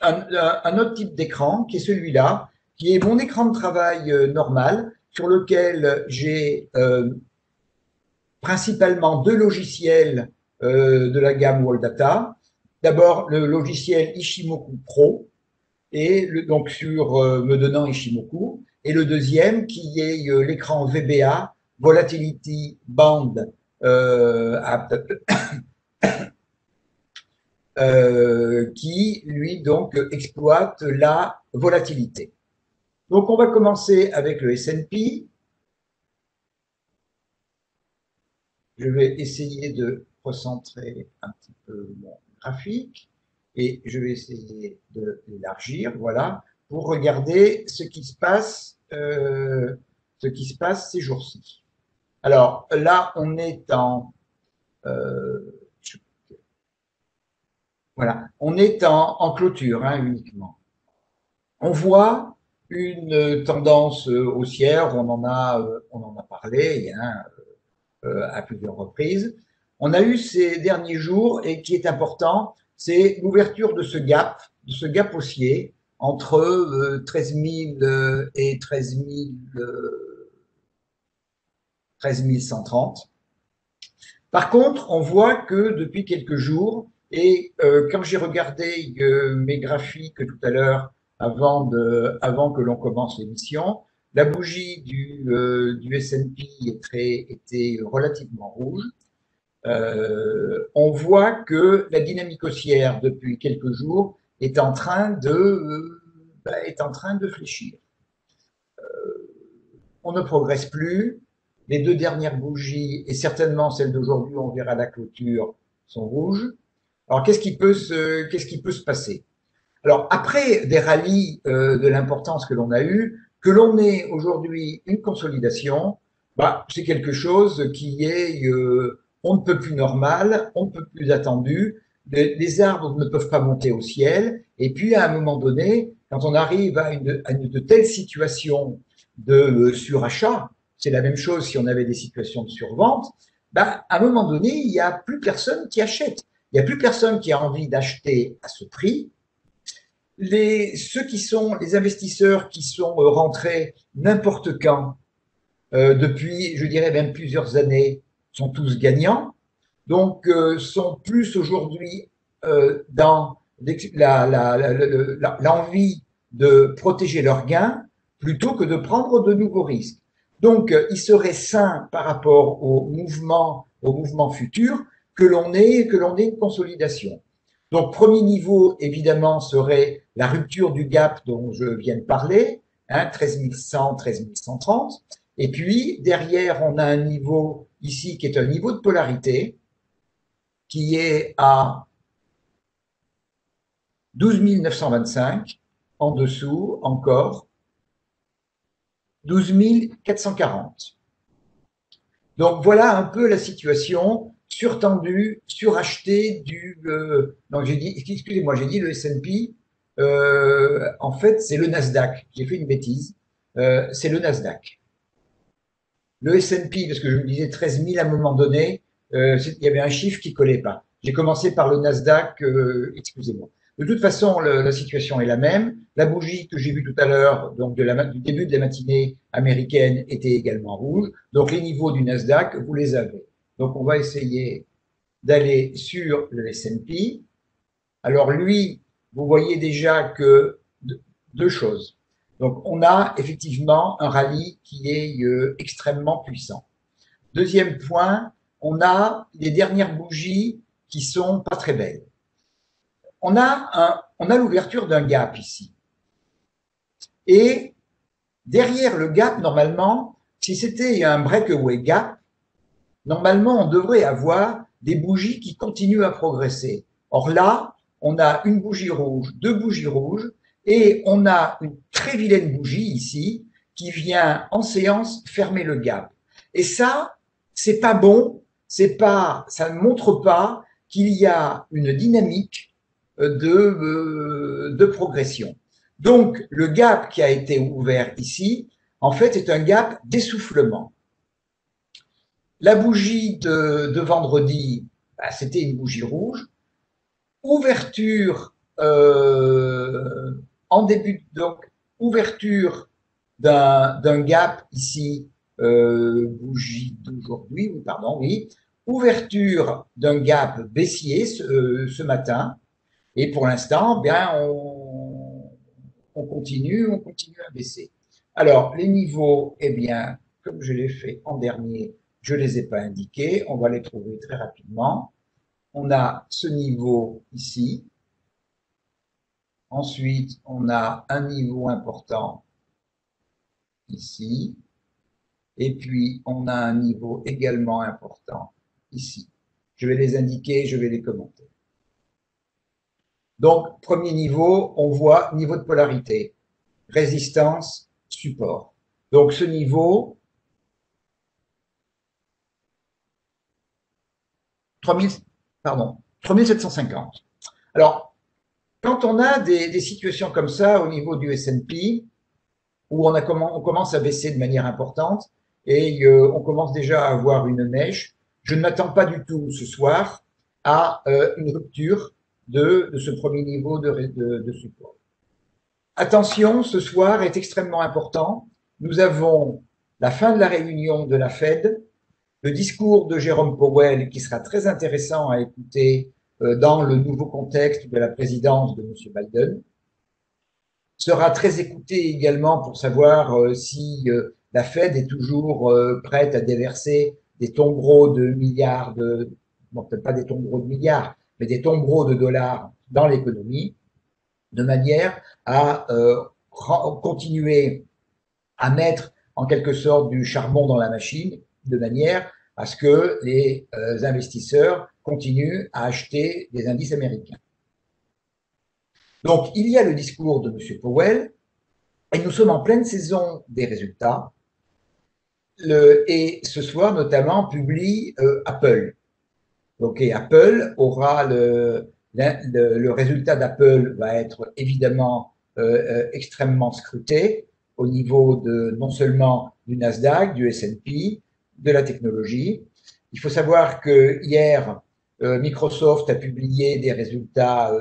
un, autre type d'écran qui est celui-là, qui est mon écran de travail euh, normal, sur lequel j'ai euh, principalement deux logiciels de la gamme Wall Data. D'abord, le logiciel Ishimoku Pro, et le, donc sur me donnant Ishimoku, et le deuxième qui est euh, l'écran VBA, Volatility Band, euh, euh, qui lui donc exploite la volatilité. Donc on va commencer avec le S&P. Je vais essayer de recentrer un petit peu mon graphique et je vais essayer de l'élargir. Voilà pour regarder ce qui se passe, euh, ce qui se passe ces jours-ci. Alors là, on est en euh, voilà, on est en, clôture hein, uniquement. On voit une tendance haussière, on en a, on en a parlé euh, à plusieurs reprises. On a eu ces derniers jours et qui est important, c'est l'ouverture de ce gap, de ce gap haussier entre 13 000 et 13 130. Par contre, on voit que depuis quelques jours, et euh, quand j'ai regardé euh, mes graphiques tout à l'heure avant, de, avant que l'on commence l'émission, la bougie du, euh, du S&P était relativement rouge. on voit que la dynamique haussière depuis quelques jours est en train de, euh, bah, est en train de fléchir. Euh, on ne progresse plus. Les deux dernières bougies, et certainement celle d'aujourd'hui, on verra la clôture, sont rouges. Alors, qu'est-ce qui peut se, qu'est-ce qui peut se passer? Alors, après des rallyes euh, de l'importance que l'on a eu, que l'on ait aujourd'hui une consolidation, bah, c'est quelque chose qui est, euh, on ne peut plus normal, on ne peut plus attendu, les, arbres ne peuvent pas monter au ciel. Et puis, à un moment donné, quand on arrive à une, de telles situations de euh, surachat, c'est la même chose si on avait des situations de survente, bah, à un moment donné, il n'y a plus personne qui achète. Il n'y a plus personne qui a envie d'acheter à ce prix. Les, ceux qui sont les investisseurs qui sont euh, rentrés n'importe quand, euh, depuis, je dirais même plusieurs années, sont tous gagnants donc euh, sont plus aujourd'hui dans l'envie de protéger leurs gains plutôt que de prendre de nouveaux risques. Donc, il serait sain par rapport au mouvement, au mouvement futur que l'on ait, que l'on ait une consolidation. Donc, premier niveau, évidemment, serait la rupture du gap dont je viens de parler, hein, 13 100, 13 130. Et puis, derrière, on a un niveau ici qui est un niveau de polarité, qui est à 12 925, en dessous encore 12 440. Donc voilà un peu la situation surtendue, surachetée du. Euh, j'ai dit, excusez-moi, j'ai dit le S&P. Euh, en fait, c'est le Nasdaq. J'ai fait une bêtise. Euh, c'est le Nasdaq. Le S&P, parce que je me disais 13 000 à un moment donné, il y avait un chiffre qui collait pas. J'ai commencé par le Nasdaq. excusez-moi. De toute façon, la situation est la même. La bougie que j'ai vue tout à l'heure, donc du début de la matinée américaine, était également rouge. Donc les niveaux du Nasdaq, vous les avez. Donc on va essayer d'aller sur le S&P. Alors lui, vous voyez déjà que deux choses. Donc on a effectivement un rallye qui est euh, extrêmement puissant. Deuxième point, on a les dernières bougies qui sont pas très belles on a, on a l'ouverture d'un gap ici. Et derrière le gap, normalement, si c'était un breakaway gap, normalement, on devrait avoir des bougies qui continuent à progresser. Or là, on a une bougie rouge, deux bougies rouges, et on a une très vilaine bougie ici qui vient en séance fermer le gap. Et ça, c'est pas bon, c'est pas, ça ne montre pas qu'il y a une dynamique de, euh, de progression. Donc, le gap qui a été ouvert ici, en fait, est un gap d'essoufflement. La bougie de, de vendredi, bah, c'était une bougie rouge. Ouverture euh, en début, donc ouverture d'un gap ici, euh, bougie d'aujourd'hui, pardon, oui, ouverture d'un gap baissier ce, ce matin, et pour l'instant, bien, on, continue, on continue à baisser. Alors, les niveaux, eh bien, comme je l'ai fait en dernier, je les ai pas indiqués. On va les trouver très rapidement. On a ce niveau ici. Ensuite, on a un niveau important ici. Et puis, on a un niveau également important ici. Je vais les indiquer, je vais les commenter. Donc, premier niveau, on voit niveau de polarité, résistance, support. Donc, ce niveau, 3000, pardon, 3750. Alors, quand on a des, situations comme ça au niveau du S&P, où on, commence à baisser de manière importante et euh, on commence déjà à avoir une mèche, je ne m'attends pas du tout ce soir à euh, une rupture de, ce premier niveau de, support. Attention, ce soir est extrêmement important. Nous avons la fin de la réunion de la Fed, le discours de Jérôme Powell qui sera très intéressant à écouter euh, dans le nouveau contexte de la présidence de M. Biden, sera très écouté également pour savoir euh, si euh, la Fed est toujours prête à déverser des tombereaux de milliards de, bon pas des tombereaux de milliards, mais des tombereaux de dollars dans l'économie, de manière à continuer à mettre en quelque sorte du charbon dans la machine, de manière à ce que les euh, investisseurs continuent à acheter des indices américains. Donc, il y a le discours de M. Powell, et nous sommes en pleine saison des résultats. Et ce soir, notamment, publie euh, Apple. Ok, Apple aura le, le, résultat d'Apple va être évidemment euh, extrêmement scruté au niveau de non seulement du Nasdaq, du S&P, de la technologie. Il faut savoir que hier, euh, Microsoft a publié des résultats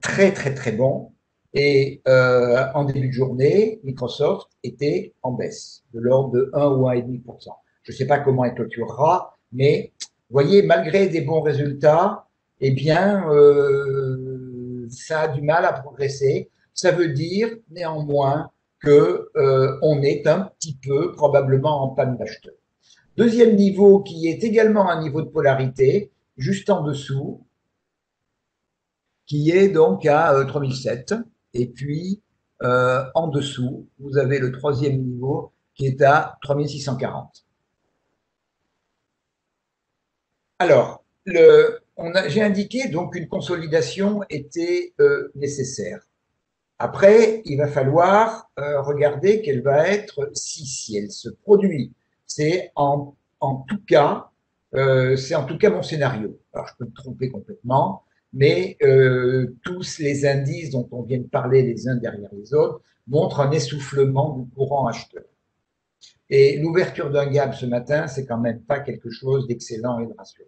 très très très bons et en début de journée, Microsoft était en baisse de l'ordre de 1 ou 1,5%. Je ne sais pas comment elle clôturera, mais voyez, malgré des bons résultats, eh bien, euh, ça a du mal à progresser. Ça veut dire néanmoins que euh, on est un petit peu probablement en panne d'acheteur. Deuxième niveau qui est également un niveau de polarité, juste en dessous, qui est donc à 3007. Euh, Et puis, en dessous, vous avez le troisième niveau qui est à 3640. Alors, j'ai indiqué donc qu'une consolidation était euh, nécessaire. Après, il va falloir euh, regarder quelle va être si, si elle se produit. C'est en, tout cas, euh, c'est en tout cas mon scénario. Alors je peux me tromper complètement, mais euh, tous les indices dont on vient de parler les uns derrière les autres montrent un essoufflement du courant acheteur. Et l'ouverture d'un gap ce matin, c'est quand même pas quelque chose d'excellent et de rassurant.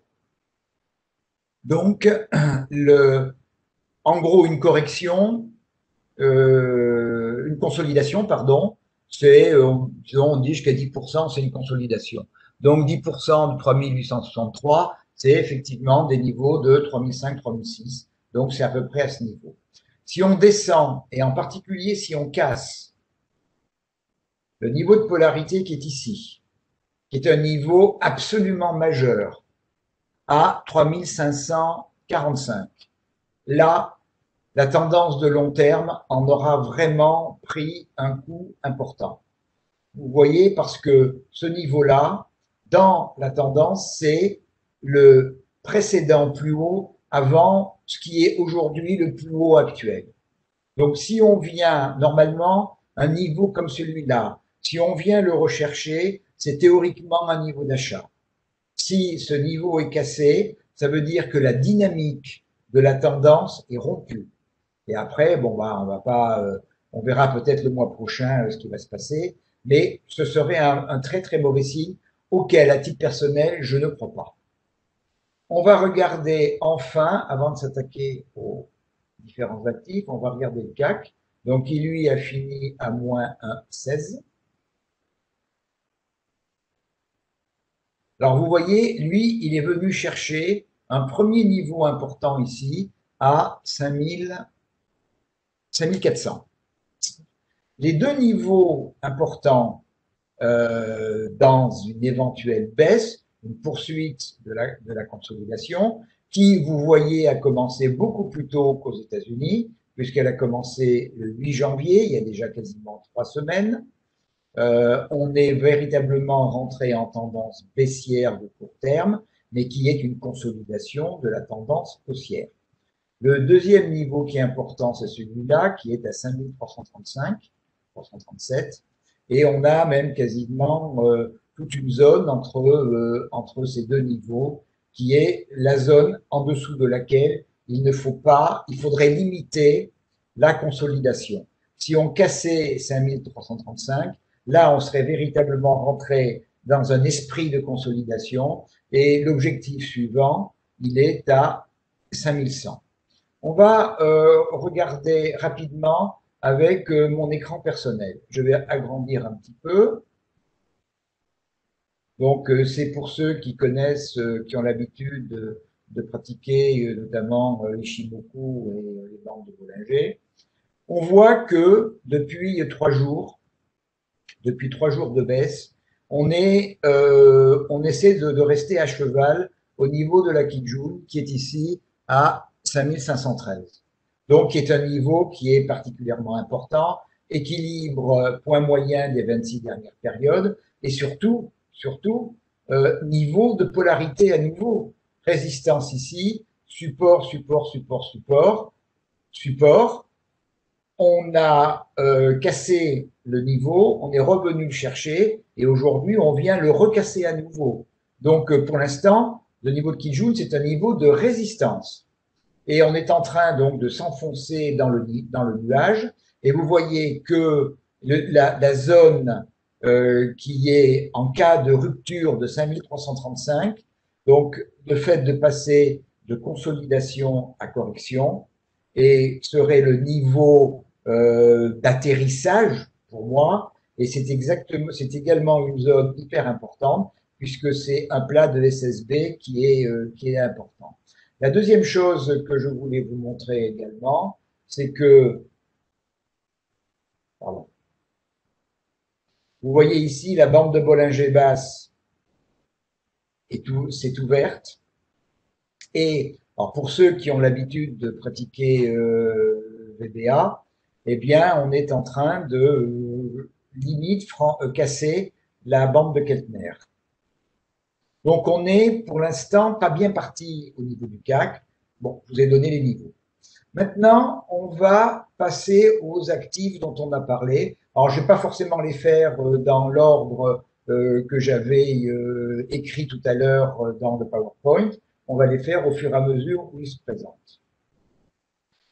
Donc, le, en gros, une correction, euh, une consolidation, pardon, c'est, euh, on dit jusqu'à 10%, c'est une consolidation. Donc 10% de 3863, c'est effectivement des niveaux de 3005, 3006. Donc c'est à peu près à ce niveau. Si on descend, et en particulier si on casse le niveau de polarité qui est ici, qui est un niveau absolument majeur, à 3545. Là, la tendance de long terme en aura vraiment pris un coup important. Vous voyez, parce que ce niveau-là, dans la tendance, c'est le précédent plus haut avant ce qui est aujourd'hui le plus haut actuel. Donc, si on vient, normalement, un niveau comme celui-là, si on vient le rechercher, c'est théoriquement un niveau d'achat. Si ce niveau est cassé, ça veut dire que la dynamique de la tendance est rompue. Et après, bon, bah, euh, on verra peut-être le mois prochain euh, ce qui va se passer, mais ce serait un, un très très mauvais signe auquel, à titre personnel, je ne crois pas. On va regarder enfin, avant de s'attaquer aux différents actifs, on va regarder le CAC. Donc, il lui a fini à moins 1,16. Alors, vous voyez, lui, il est venu chercher un premier niveau important ici à 5000, 5400. Les deux niveaux importants euh, dans une éventuelle baisse, une poursuite de la, de la consolidation, qui, vous voyez, a commencé beaucoup plus tôt qu'aux États-Unis, puisqu'elle a commencé le 8 janvier, il y a déjà quasiment trois semaines. Euh, on est véritablement rentré en tendance baissière de court terme, mais qui est une consolidation de la tendance haussière. Le deuxième niveau qui est important, c'est celui-là, qui est à 5335, 337, et on a même quasiment euh, toute une zone entre, euh, entre ces deux niveaux qui est la zone en dessous de laquelle il ne faut pas, il faudrait limiter la consolidation. Si on cassait 5335, là, on serait véritablement rentré dans un esprit de consolidation et l'objectif suivant, il est à 5100. On va euh, regarder rapidement avec euh, mon écran personnel. Je vais agrandir un petit peu. Donc, euh, c'est pour ceux qui connaissent, euh, qui ont l'habitude de, pratiquer notamment l'Ishimoku et les bandes de Bollinger. On voit que depuis trois jours, depuis trois jours de baisse, on, est, on essaie de, de, rester à cheval au niveau de la Kijun, qui est ici à 5513 donc qui est un niveau qui est particulièrement important, équilibre euh, point moyen des 26 dernières périodes, et surtout, surtout, euh, niveau de polarité à nouveau. Résistance ici, support, support, support, support, support. On a euh, cassé le niveau, on est revenu le chercher, et aujourd'hui, on vient le recasser à nouveau. Donc, pour l'instant, le niveau de Kijun, c'est un niveau de résistance et on est en train donc de s'enfoncer dans le, dans le nuage. Et vous voyez que la, la, zone euh, qui est en cas de rupture de 5335, donc le fait de passer de consolidation à correction, et serait le niveau euh, d'atterrissage pour moi, et c'est exactement, c'est également une zone hyper importante puisque c'est un plat de SSB qui est, euh, qui est important. La deuxième chose que je voulais vous montrer également, c'est que, vous voyez ici la bande de Bollinger basse c'est ouverte. Et pour ceux qui ont l'habitude de pratiquer euh, VBA, eh bien, on est en train de euh, limite euh, casser la bande de Keltner. Donc on est pour l'instant pas bien parti au niveau du CAC. Bon, je vous ai donné les niveaux. Maintenant, on va passer aux actifs dont on a parlé. Alors, je ne vais pas forcément les faire euh, dans l'ordre euh, que j'avais euh, écrit tout à l'heure dans le PowerPoint. On va les faire au fur et à mesure où ils se présentent.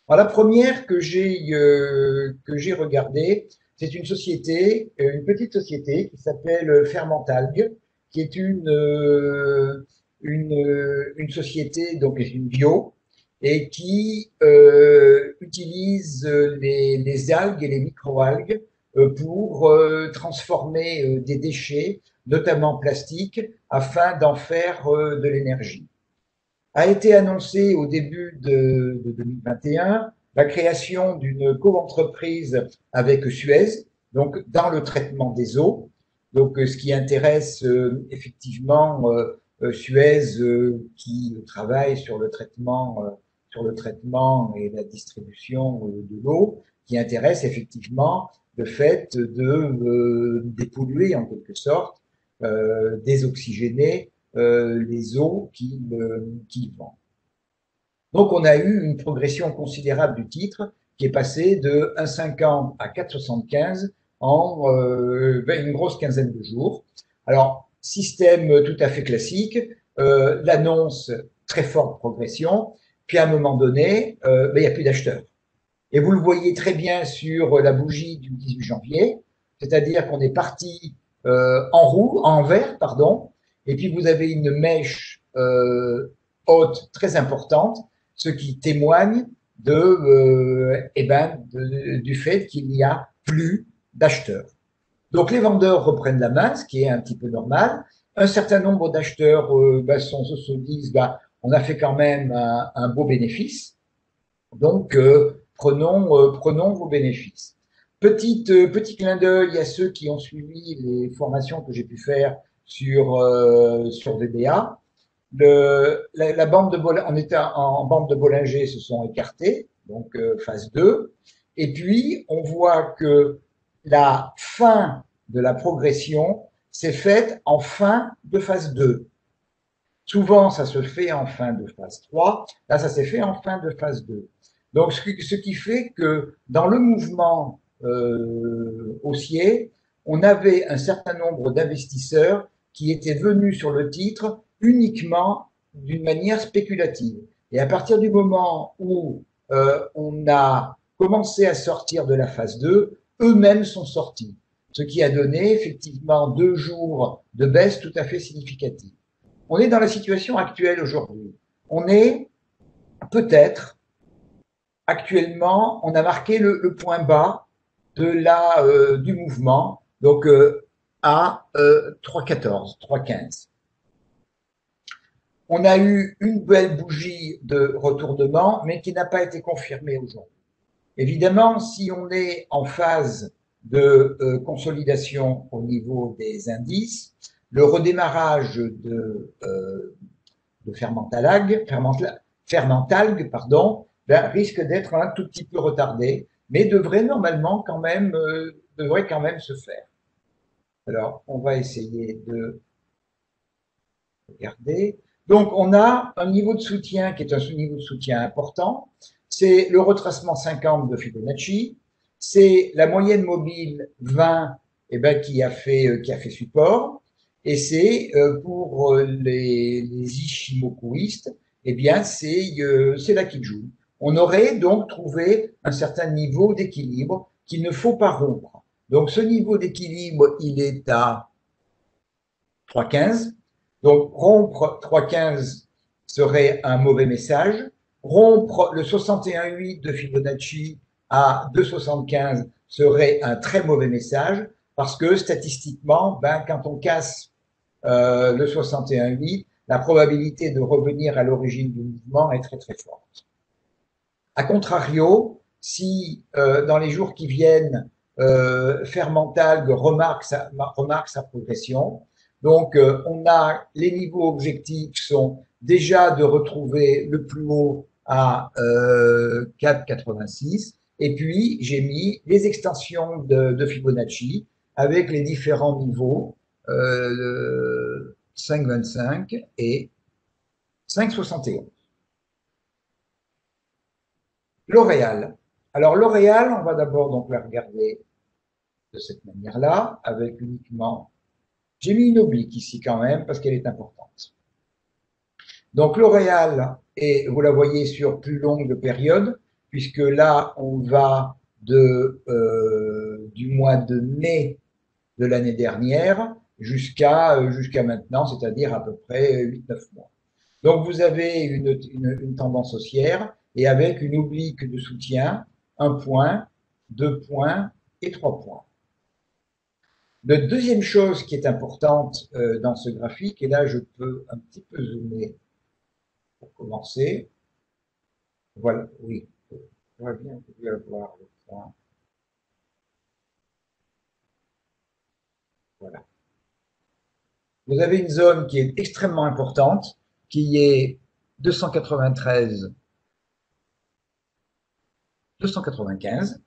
Alors, la première que j'ai que j'ai regardée, c'est une société, une petite société qui s'appelle Fermentalgue, qui est une, une, une société, donc une bio, et qui euh, utilise les, algues et les microalgues euh, pour euh, transformer euh, des déchets, notamment plastiques, afin d'en faire de l'énergie. A été annoncé au début de, de 2021 la création d'une co-entreprise avec Suez, donc dans le traitement des eaux. Donc, ce qui intéresse effectivement Suez, qui travaille sur le traitement sur le traitement et la distribution euh, de l'eau qui intéresse effectivement le fait de euh, dépolluer en quelque sorte, euh, désoxygéner euh, les eaux qui, qui vendent. Donc on a eu une progression considérable du titre qui est passé de 1,50 à 4,75 en euh, une grosse quinzaine de jours. Alors, système tout à fait classique, euh, l'annonce très forte progression, puis à un moment donné, euh, ben, il n'y a plus d'acheteurs. Et vous le voyez très bien sur la bougie du 18 janvier, c'est-à-dire qu'on est parti euh, en roue, en vert, pardon, et puis vous avez une mèche euh, haute très importante, ce qui témoigne de, euh, eh ben, du fait qu'il n'y a plus d'acheteurs. Donc les vendeurs reprennent la main, ce qui est un petit peu normal. Un certain nombre d'acheteurs ben, sont, se disent, bah, on a fait quand même un, beau bénéfice. Donc, euh, prenons, euh, prenons vos bénéfices. Petite, petit clin d'œil à ceux qui ont suivi les formations que j'ai pu faire sur, sur VBA. Le, la, bande de on était en, bande de Bollinger se sont écartés, donc phase 2. Et puis, on voit que la fin de la progression s'est faite en fin de phase 2. Souvent, ça se fait en fin de phase 3. Là, ça s'est fait en fin de phase 2. Donc, ce qui, fait que dans le mouvement euh, haussier, on avait un certain nombre d'investisseurs qui étaient venus sur le titre uniquement d'une manière spéculative. Et à partir du moment où euh, on a commencé à sortir de la phase 2, eux-mêmes sont sortis, ce qui a donné effectivement deux jours de baisse tout à fait significative on est dans la situation actuelle aujourd'hui. On est peut-être actuellement, on a marqué le, point bas de la, euh, du mouvement, donc euh, à 3,14, 3,15. On a eu une belle bougie de retournement, mais qui n'a pas été confirmée aujourd'hui. Évidemment, si on est en phase de euh, consolidation au niveau des indices, le redémarrage de, euh, fermentalgue pardon, ben, risque d'être un tout petit peu retardé, mais devrait normalement quand même, euh, devrait quand même se faire. Alors, on va essayer de regarder. Donc, on a un niveau de soutien qui est un niveau de soutien important. C'est le retracement 50 de Fibonacci. C'est la moyenne mobile 20 eh ben, qui, a fait, euh, qui a fait support. Et c'est euh, pour euh, les, les Ishimokuistes, eh bien, c'est euh, là qu'il joue. On aurait donc trouvé un certain niveau d'équilibre qu'il ne faut pas rompre. Donc, ce niveau d'équilibre, il est à 3,15. Donc, rompre 3,15 serait un mauvais message. Rompre le 61,8 de Fibonacci à 2,75 serait un très mauvais message parce que statistiquement, ben, quand on casse euh, le 61,8, la probabilité de revenir à l'origine du mouvement est très très forte. A contrario, si euh, dans les jours qui viennent, euh, Fermentalgue remarque sa, remarque sa progression, donc euh, on a les niveaux objectifs sont déjà de retrouver le plus haut à 4,86 et puis j'ai mis les extensions de, Fibonacci avec les différents niveaux euh, 5,25 et 5,71. L'Oréal. Alors L'Oréal, on va d'abord donc la regarder de cette manière-là, avec uniquement... J'ai mis une oblique ici quand même, parce qu'elle est importante. Donc L'Oréal, et vous la voyez sur plus longue période, puisque là, on va de, euh, du mois de mai de l'année dernière jusqu'à euh, maintenant, c'est-à-dire à peu près 8-9 mois. Donc vous avez une, une, une, tendance haussière et avec une oblique de soutien, un point, deux points et trois points. La deuxième chose qui est importante euh, dans ce graphique, et là je peux un petit peu zoomer pour commencer. Voilà, oui, va bien avoir le point. Voilà. Vous avez une zone qui est extrêmement importante, qui est 293 295,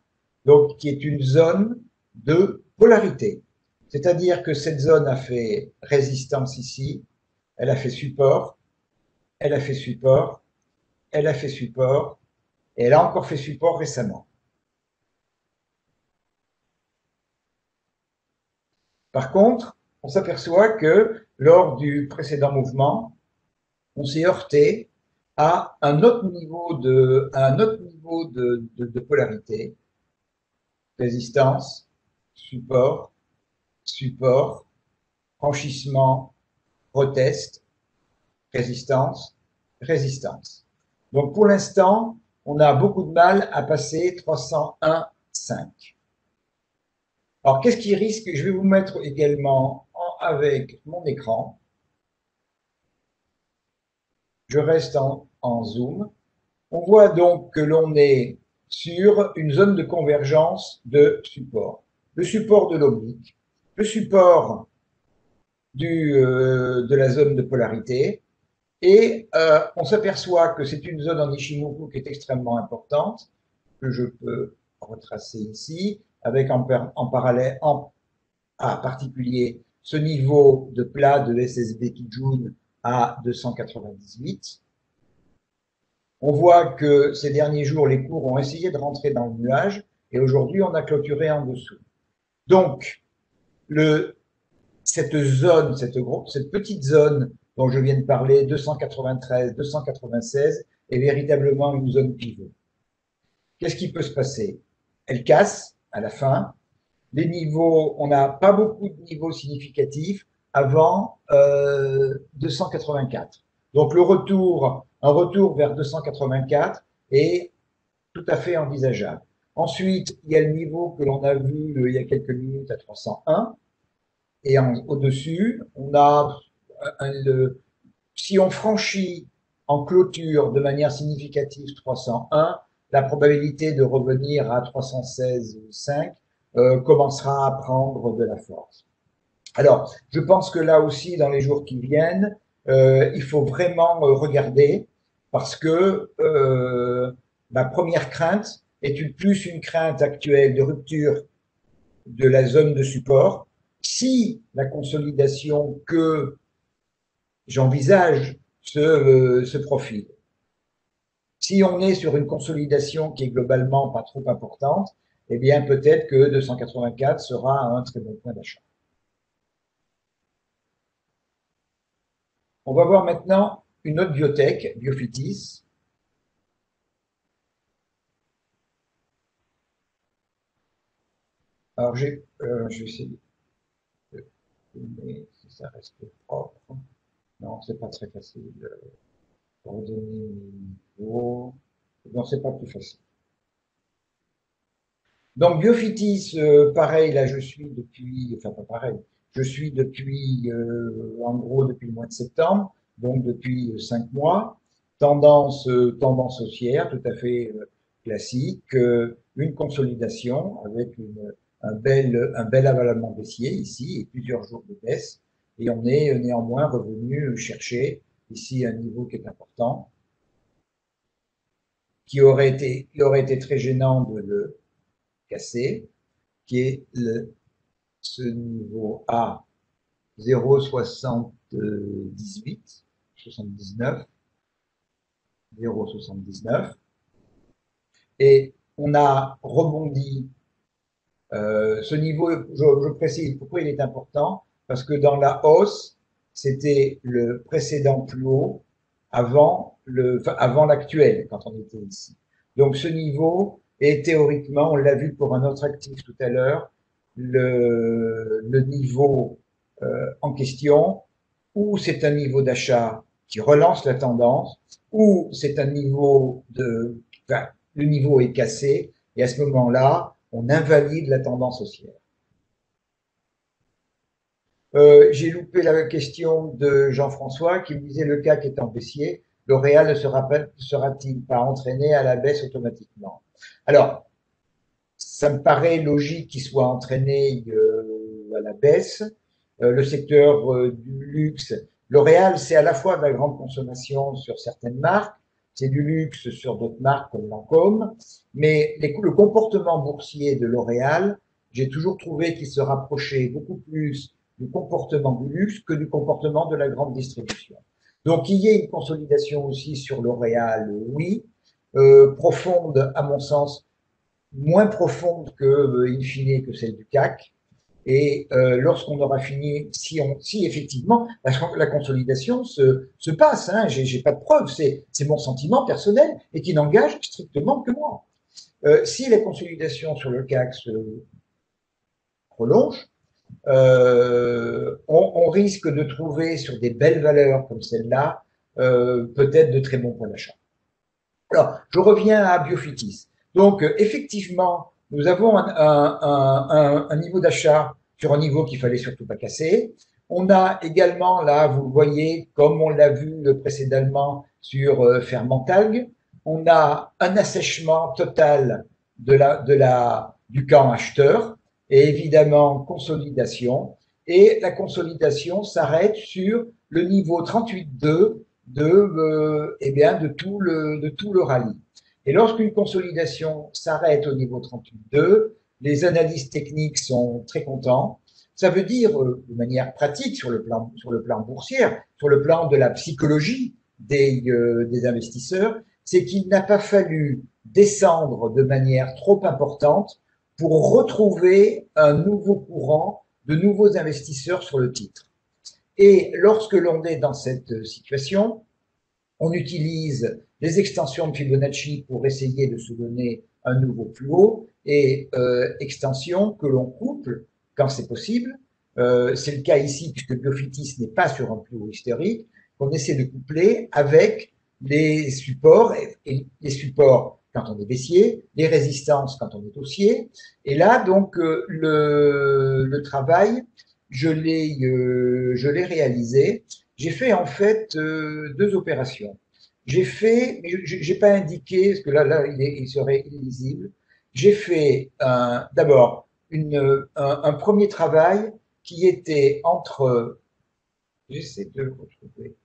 donc qui est une zone de polarité. C'est-à-dire que cette zone a fait résistance ici, elle a fait support, elle a fait support, elle a fait support, et elle a encore fait support récemment. Par contre, on s'aperçoit que lors du précédent mouvement, on s'est heurté à un autre niveau de, de polarité, résistance, support, support, franchissement, proteste, résistance, résistance. Donc pour l'instant, on a beaucoup de mal à passer 301.5. Alors qu'est-ce qui risque? Je vais vous mettre également avec mon écran. Je reste en, en zoom. On voit donc que l'on est sur une zone de convergence de support. Le support de l'oblique, le support du, euh, de la zone de polarité, et euh, on s'aperçoit que c'est une zone en Ishimoku qui est extrêmement importante, que je peux retracer ici, avec en, parallèle, en particulier, ce niveau de plat de SSB Kijun à 298. On voit que ces derniers jours, les cours ont essayé de rentrer dans le nuage et aujourd'hui, on a clôturé en dessous. Donc, le, cette zone, cette petite zone dont je viens de parler, 293, 296, est véritablement une zone pivot. Qu'est-ce qui peut se passer? Elle casse à la fin. Les niveaux, on n'a pas beaucoup de niveaux significatifs avant euh, 284. Donc le retour, un retour vers 284 est tout à fait envisageable. Ensuite, il y a le niveau que l'on a vu euh, il y a quelques minutes à 301. Et au-dessus, on a si on franchit en clôture de manière significative 301, la probabilité de revenir à 316,5 euh, commencera à prendre de la force. Alors, je pense que là aussi, dans les jours qui viennent, euh, il faut vraiment euh, regarder parce que euh, ma première crainte est une, plus une crainte actuelle de rupture de la zone de support. Si la consolidation que j'envisage ce, euh, profil. Si on est sur une consolidation qui est globalement pas trop importante, eh bien peut-être que 284 sera un très bon point d'achat. On va voir maintenant une autre biotech, Biofitis. Alors, j'ai, euh, je vais essayer de si ça reste propre. Non, c'est pas très facile. Niveau. Non, c'est pas plus facile. Donc, Biofitis, euh, pareil, là, je suis depuis, enfin, pas pareil, je suis depuis, euh, en gros, depuis le mois de septembre, donc depuis euh, cinq mois. Tendance, tendance haussière, tout à fait classique, une consolidation avec un bel, un bel avalement baissier ici et plusieurs jours de baisse. Et on est néanmoins revenu chercher ici un niveau qui est important, qui aurait été, il aurait été très gênant de le casser, qui est ce niveau A 0,78, 79, 0,79. Et on a rebondi euh, ce niveau, je, précise pourquoi il est important, parce que dans la hausse, c'était le précédent plus haut avant le, avant l'actuel, quand on était ici. Donc ce niveau est théoriquement, on l'a vu pour un autre actif tout à l'heure, le, le niveau euh, en question, ou c'est un niveau d'achat qui relance la tendance, ou c'est un niveau de, enfin, le niveau est cassé, et à ce moment-là, on invalide la tendance haussière. Euh, J'ai loupé la question de Jean-François qui me disait le CAC étant baissier, L'Oréal ne sera-t-il pas entraîné à la baisse automatiquement? Alors, ça me paraît logique qu'il soit entraîné euh, à la baisse. Euh, le secteur euh, du luxe, L'Oréal, c'est à la fois de la grande consommation sur certaines marques, c'est du luxe sur d'autres marques comme Lancôme, mais le comportement boursier de L'Oréal, j'ai toujours trouvé qu'il se rapprochait beaucoup plus du comportement du luxe que du comportement de la grande distribution. Donc, il y ait une consolidation aussi sur L'Oréal, oui, euh, profonde, à mon sens, moins profonde que, euh, in fine, que celle du CAC. Et euh, lorsqu'on aura fini, si, on, si effectivement la, la consolidation se, se passe, hein, j'ai pas de preuves, c'est mon sentiment personnel et qui n'engage strictement que moi. Euh, si la consolidation sur le CAC se prolonge, euh, on, on, risque de trouver sur des belles valeurs comme celle-là euh, peut-être de très bons points d'achat. Alors, je reviens à Biofitis. Donc, effectivement, nous avons un, un, un, un niveau d'achat sur un niveau qu'il fallait surtout pas casser. On a également, là, vous le voyez, comme on l'a vu précédemment sur euh, Fermentalg, on a un assèchement total de la, de la, du camp acheteur et évidemment consolidation. Et la consolidation s'arrête sur le niveau 38.2 de, euh, eh bien, de, tout le, de tout le rallye. Et lorsqu'une consolidation s'arrête au niveau 38.2, les analystes techniques sont très contents. Ça veut dire, euh, de manière pratique, sur le plan, sur le plan sur le plan de la psychologie des, euh, des investisseurs, c'est qu'il n'a pas fallu descendre de manière trop importante pour retrouver un nouveau courant de nouveaux investisseurs sur le titre. Et lorsque l'on est dans cette situation, on utilise les extensions de Fibonacci pour essayer de se donner un nouveau plus haut et euh, extensions que l'on couple quand c'est possible. Euh, c'est le cas ici puisque Biofitis n'est pas sur un plus haut historique, qu'on essaie de coupler avec les supports et les supports quand on est baissier, les résistances quand on est haussier. Et là, donc, euh, le, le, travail, je l'ai euh, je l'ai réalisé. J'ai fait en fait euh, deux opérations. J'ai fait, mais j'ai pas indiqué, parce que là, là, il, est, il serait illisible. J'ai fait d'abord un, un, premier travail qui était entre, j'essaie de retrouver,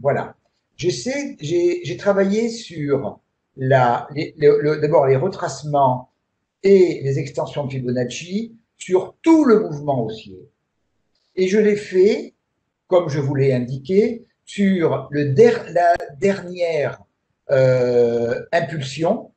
voilà. J'essaie, j'ai travaillé sur d'abord les retracements et les extensions de Fibonacci sur tout le mouvement haussier. Et je l'ai fait, comme je vous l'ai indiqué, sur le la dernière euh, impulsion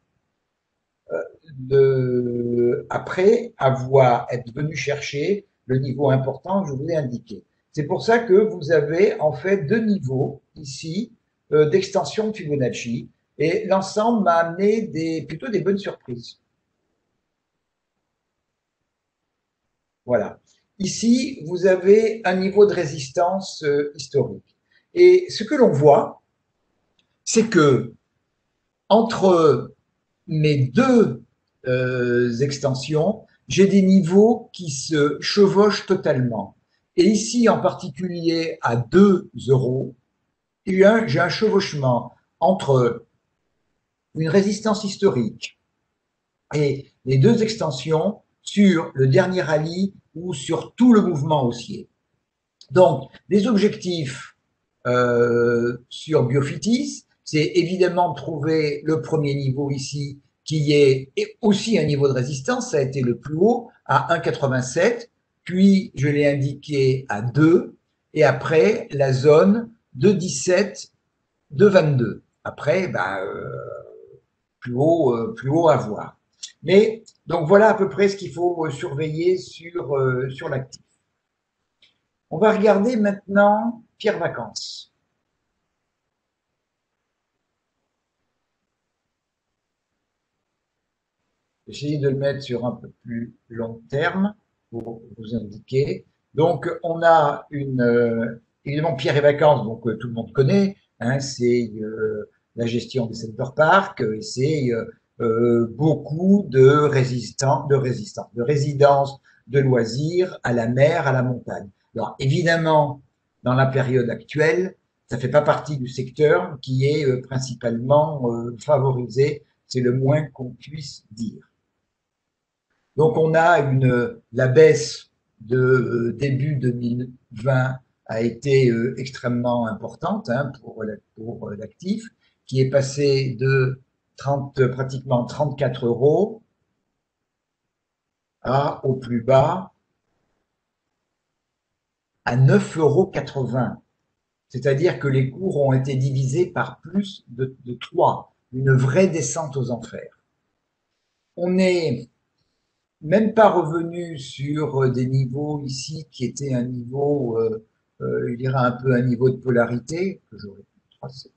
euh, après avoir être venu chercher le niveau important que je vous ai indiqué. C'est pour ça que vous avez en fait deux niveaux ici euh, d'extension de Fibonacci et l'ensemble m'a amené plutôt des bonnes surprises. Voilà. Ici, vous avez un niveau de résistance euh, historique. Et ce que l'on voit, c'est que entre mes deux euh, extensions, j'ai des niveaux qui se chevauchent totalement. Et ici, en particulier, à 2 euros, j'ai un chevauchement entre une résistance historique et les deux extensions sur le dernier rallye ou sur tout le mouvement haussier. Donc, les objectifs euh, sur Biofitis, c'est évidemment de trouver le premier niveau ici, qui est aussi un niveau de résistance, ça a été le plus haut, à 1,87, puis je l'ai indiqué à 2, et après la zone de 17, de 22. Après, bah, euh, plus, haut, euh, plus à voir. Mais donc voilà à peu près ce qu'il faut surveiller sur, sur l'actif. On va regarder maintenant Pierre Vacances. J'essaie de le mettre sur un peu plus long terme pour vous indiquer. Donc, on a une, euh, évidemment, Pierre et Vacances, donc euh, tout le monde connaît, hein, c'est euh, la gestion des parks, et c'est beaucoup de résistants, de résistants, de résidences, de loisirs à la mer, à la montagne. Alors, évidemment, dans la période actuelle, ça fait pas partie du secteur qui est principalement favorisé, c'est le moins qu'on puisse dire. Donc on a une la baisse de euh, début 2020 a été euh, extrêmement importante hein, pour l'actif, qui est passé de 30, pratiquement 34 euros à au plus bas à 9,80 euros. C'est-à-dire que les cours ont été divisés par plus de, de 3, une vraie descente aux enfers. On est même pas revenu sur euh, des niveaux ici qui étaient un niveau, euh, euh, il un peu un niveau de polarité, que j'aurais tracé,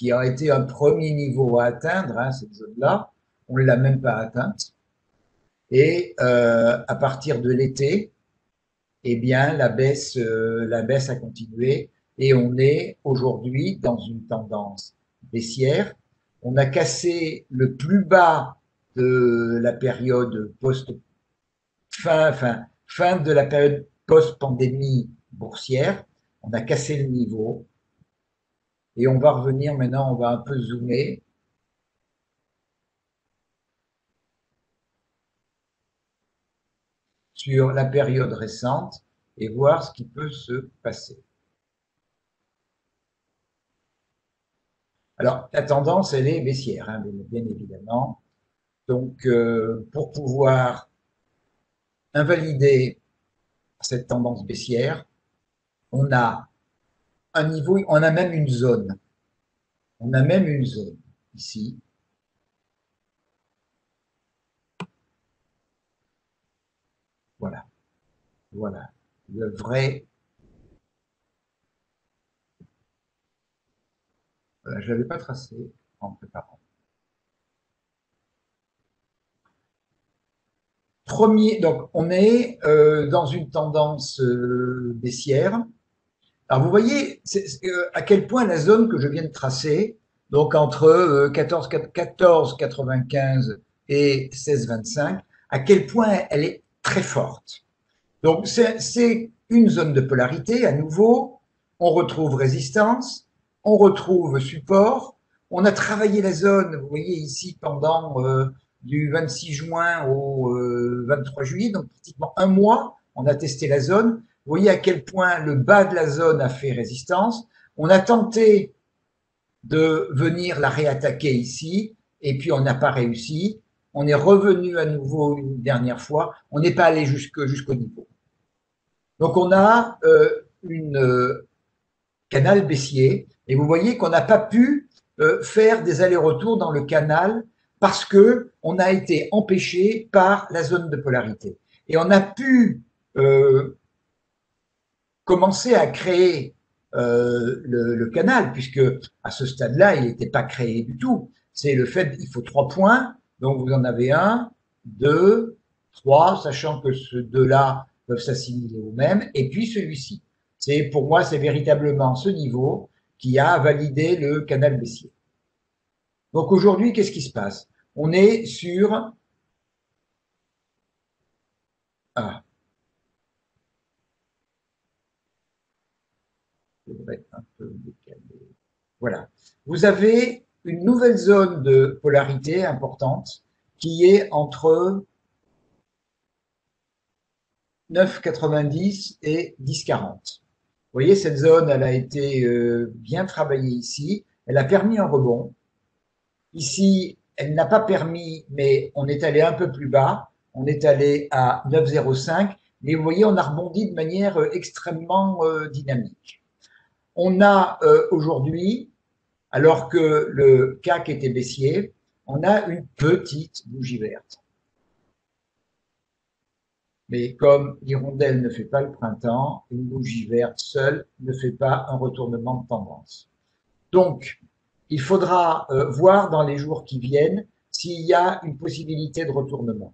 qui a été un premier niveau à atteindre, hein, cette zone-là. On ne l'a même pas atteinte. Et euh, à partir de l'été, eh bien, la baisse, euh, la baisse a continué et on est aujourd'hui dans une tendance baissière. On a cassé le plus bas de la période post fin, fin, fin de la période post-pandémie boursière. On a cassé le niveau. Et on va revenir maintenant, on va un peu zoomer. sur la période récente et voir ce qui peut se passer. Alors, la tendance, elle est baissière, hein, bien évidemment. Donc, euh, pour pouvoir invalider cette tendance baissière, on a un niveau, on a même une zone. On a même une zone ici. Voilà. Voilà. Le vrai. Voilà, je ne l'avais pas tracé en préparant. Premier, donc on est euh, dans une tendance euh, baissière. Alors vous voyez euh, à quel point la zone que je viens de tracer, donc entre 14, 14 95 et 16 25, à quel point elle est très forte. Donc c'est une zone de polarité à nouveau. On retrouve résistance, on retrouve support. On a travaillé la zone, vous voyez ici pendant du 26 juin au 23 euh, juillet, donc pratiquement un mois, on a testé la zone. Vous voyez à quel point le bas de la zone a fait résistance. On a tenté de venir la réattaquer ici, et puis on n'a pas réussi. On est revenu à nouveau une dernière fois. On n'est pas allé jusqu'au niveau. Donc on a euh, une euh, canal baissier, et vous voyez qu'on n'a pas pu faire des allers-retours dans le canal parce que on a été empêché par la zone de polarité. Et on a pu euh, commencer à créer euh, le, canal, puisque à ce stade-là, il n'était pas créé du tout. C'est le fait qu'il faut trois points, donc vous en avez un, deux, trois, sachant que ce deux-là peuvent s'assimiler au même, et puis celui-ci. C'est pour moi, c'est véritablement ce niveau qui a validé le canal baissier. Donc aujourd'hui, qu'est-ce qui se passe? On est sur ah. Un peu voilà. Vous avez une nouvelle zone de polarité importante qui est entre 9,90 et 10,40. Vous voyez, cette zone, elle a été euh, bien travaillée ici. Elle a permis un rebond. Ici, elle n'a pas permis, mais on est allé un peu plus bas. on est allé à 9,05, mais vous voyez, on a rebondi de manière extrêmement dynamique. On a aujourd'hui, alors que le CAC était baissier, on a une petite bougie verte. Mais comme l'hirondelle ne fait pas le printemps, une bougie verte seule ne fait pas un retournement de tendance. Donc, il faudra euh, voir dans les jours qui viennent s'il y a une possibilité de retournement.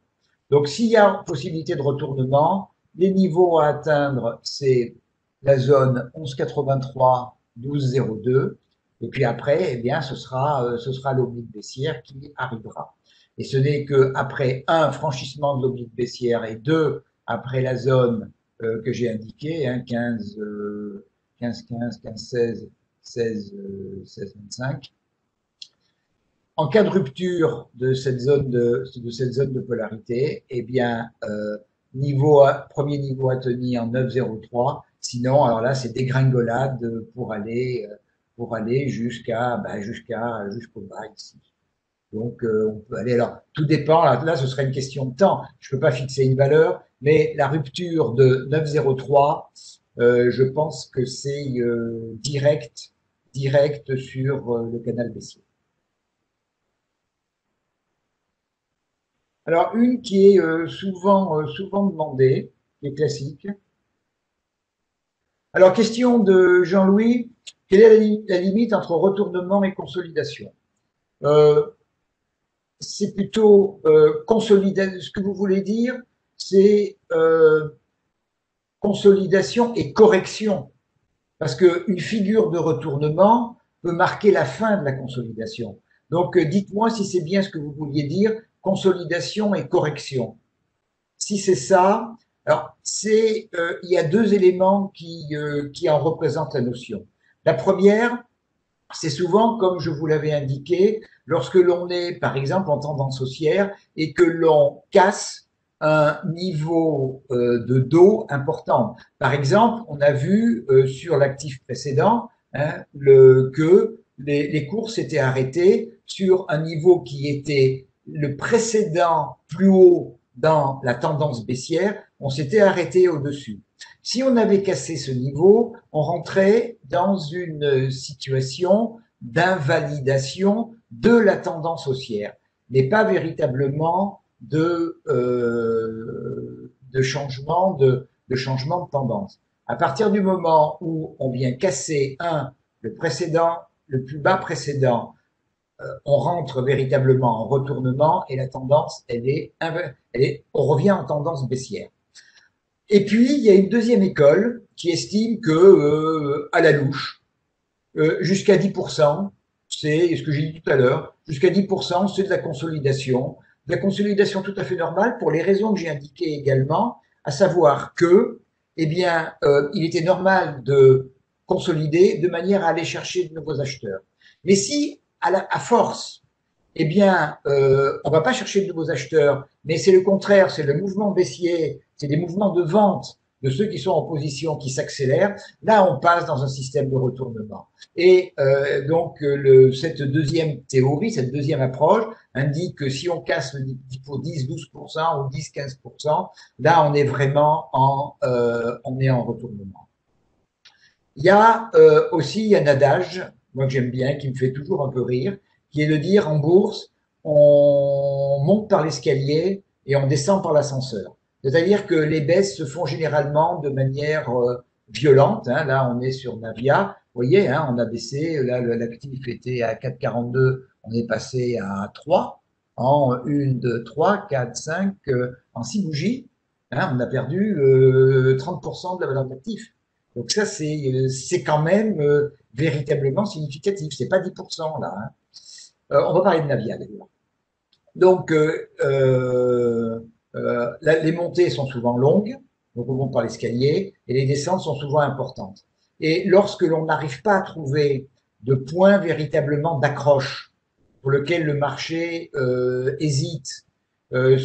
Donc, s'il y a possibilité de retournement, les niveaux à atteindre, c'est la zone 11,83, 12,02. Et puis après, eh bien, ce sera, euh, ce sera l'oblique baissière qui arrivera. Et ce n'est qu'après un franchissement de l'oblique baissière et deux après la zone euh, que j'ai indiquée, hein, 15, 15, 15, 15, 16, 16, 16, 25. En cas de rupture de cette zone de, de, cette zone de polarité, eh bien, euh, niveau premier niveau à tenir en 9,03. Sinon, alors là, c'est dégringolade pour aller, euh, pour aller jusqu'à, jusqu'à, jusqu'au bas ici. Donc, euh, on peut aller. Alors, tout dépend. Là, ce serait une question de temps. Je ne peux pas fixer une valeur, mais la rupture de 9,03, euh, je pense que c'est euh, direct, direct sur le canal baissier. Alors, une qui est souvent, souvent demandée, qui est classique. Alors, question de Jean-Louis. Quelle est la, limite entre retournement et consolidation? C'est plutôt euh, consolidation. Ce que vous voulez dire, c'est euh, consolidation et correction. Parce qu'une figure de retournement peut marquer la fin de la consolidation. Donc, euh, dites-moi si c'est bien ce que vous vouliez dire, consolidation et correction. Si c'est ça, alors euh, il y a deux éléments qui, qui en représentent la notion. La première, c'est souvent, comme je vous l'avais indiqué, lorsque l'on est, par exemple, en tendance haussière et que l'on casse un niveau euh, de dos important. Par exemple, on a vu euh, sur l'actif précédent hein, que les, les cours s'étaient arrêtés sur un niveau qui était le précédent plus haut dans la tendance baissière, on s'était arrêté au-dessus. Si on avait cassé ce niveau, on rentrait dans une situation d'invalidation de la tendance haussière, mais pas véritablement de, euh, de, changement, de, de changement de tendance. À partir du moment où on vient casser un, le précédent, le plus bas précédent, euh, on rentre véritablement en retournement et la tendance, elle est, elle est, on revient en tendance baissière. Et puis, il y a une deuxième école qui estime que, euh, à la louche, euh, jusqu'à 10%, c'est ce que j'ai dit tout à l'heure, jusqu'à 10%, c'est de la consolidation. De la consolidation tout à fait normale pour les raisons que j'ai indiquées également, à savoir que, eh bien, euh, il était normal de consolider de manière à aller chercher de nouveaux acheteurs. Mais si, à, la, à force, eh bien, euh, on va pas chercher de nouveaux acheteurs, mais c'est le contraire, c'est le mouvement baissier, c'est des mouvements de vente de ceux qui sont en position qui s'accélèrent, là on passe dans un système de retournement. Et euh, donc le, cette deuxième théorie, cette deuxième approche indique que si on casse le niveau 10-12% ou 10-15%, là on est vraiment en, euh, on est en retournement. Il y a euh, aussi un adage, moi que j'aime bien, qui me fait toujours un peu rire, qui de dire en bourse, on monte par l'escalier et on descend par l'ascenseur. C'est-à-dire que les baisses se font généralement de manière euh, violente. Hein. Là, on est sur Navia. Vous voyez, hein, on a baissé. Là, l'actif était à 4,42. On est passé à 3 en 1, 2, 3, 4, 5, en 6 bougies. Hein, on a perdu 30% euh, de la valeur d'actif. Donc ça, c'est quand même euh, véritablement significatif. C'est pas 10% là. Hein. on va parler de Navia d'ailleurs. Donc, euh, euh, les montées sont souvent longues, donc on monte par l'escalier, et les descentes sont souvent importantes. Et lorsque l'on n'arrive pas à trouver de points véritablement d'accroche pour lequel le marché euh, hésite, euh,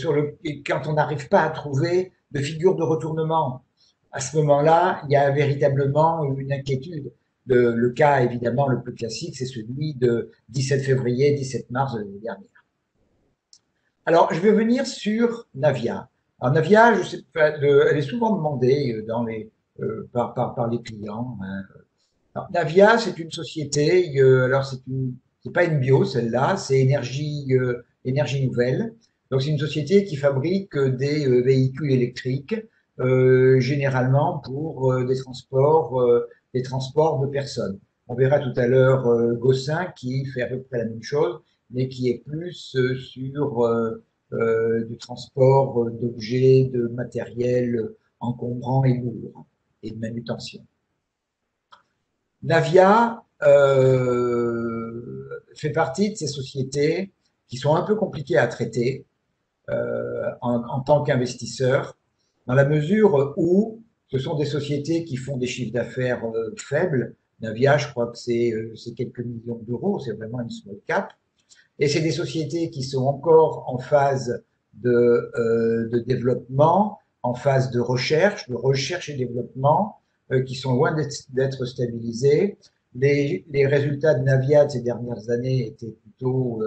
quand on n'arrive pas à trouver de figure de retournement, à ce moment-là, il y a véritablement une inquiétude. Le, cas évidemment le plus classique, c'est celui de 17 février, 17 mars de l'année dernière. Alors, je vais venir sur Navia. Alors, Navia, elle est souvent demandée dans les, par, les clients. Hein. Alors, Navia, c'est une société, alors c'est une, c'est pas une bio celle-là, c'est énergie, énergie nouvelle. Donc, c'est une société qui fabrique des véhicules électriques euh, généralement pour euh, des transports, euh, des transports de personnes. On verra tout à l'heure Gossin qui fait à peu près la même chose, mais qui est plus sur du transport d'objets, de matériel encombrant et lourd et de manutention. Navia euh, fait partie de ces sociétés qui sont un peu compliquées à traiter euh, en, en, tant qu'investisseur dans la mesure où ce sont des sociétés qui font des chiffres d'affaires euh, faibles. Navia, je crois que euh, c'est quelques millions d'euros, c'est vraiment une small cap. Et c'est des sociétés qui sont encore en phase de, euh, de développement, en phase de recherche, de recherche et développement, qui sont loin d'être stabilisées. Les, les, résultats de Navia de ces dernières années étaient plutôt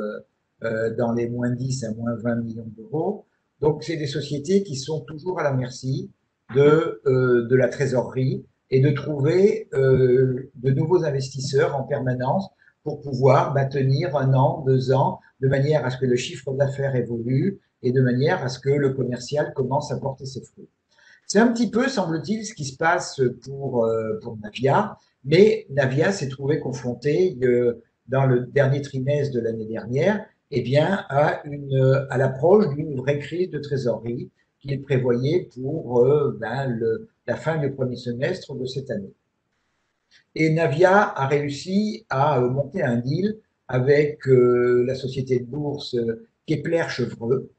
dans les moins 10 à moins 20 millions d'euros. Donc, c'est des sociétés qui sont toujours à la merci de, euh, de la trésorerie et de trouver euh, de nouveaux investisseurs en permanence pour pouvoir bah, tenir un an, deux ans, de manière à ce que le chiffre d'affaires évolue et de manière à ce que le commercial commence à porter ses fruits. C'est un petit peu, semble-t-il, ce qui se passe pour, euh, pour Navia, mais Navia s'est trouvé confronté euh, dans le dernier trimestre de l'année dernière eh bien, à, une, à l'approche d'une vraie crise de trésorerie qu'il prévoyait pour euh, ben, la fin du premier semestre de cette année. Et Navia a réussi à euh, monter un deal avec euh, la société de bourse Kepler-Chevreux.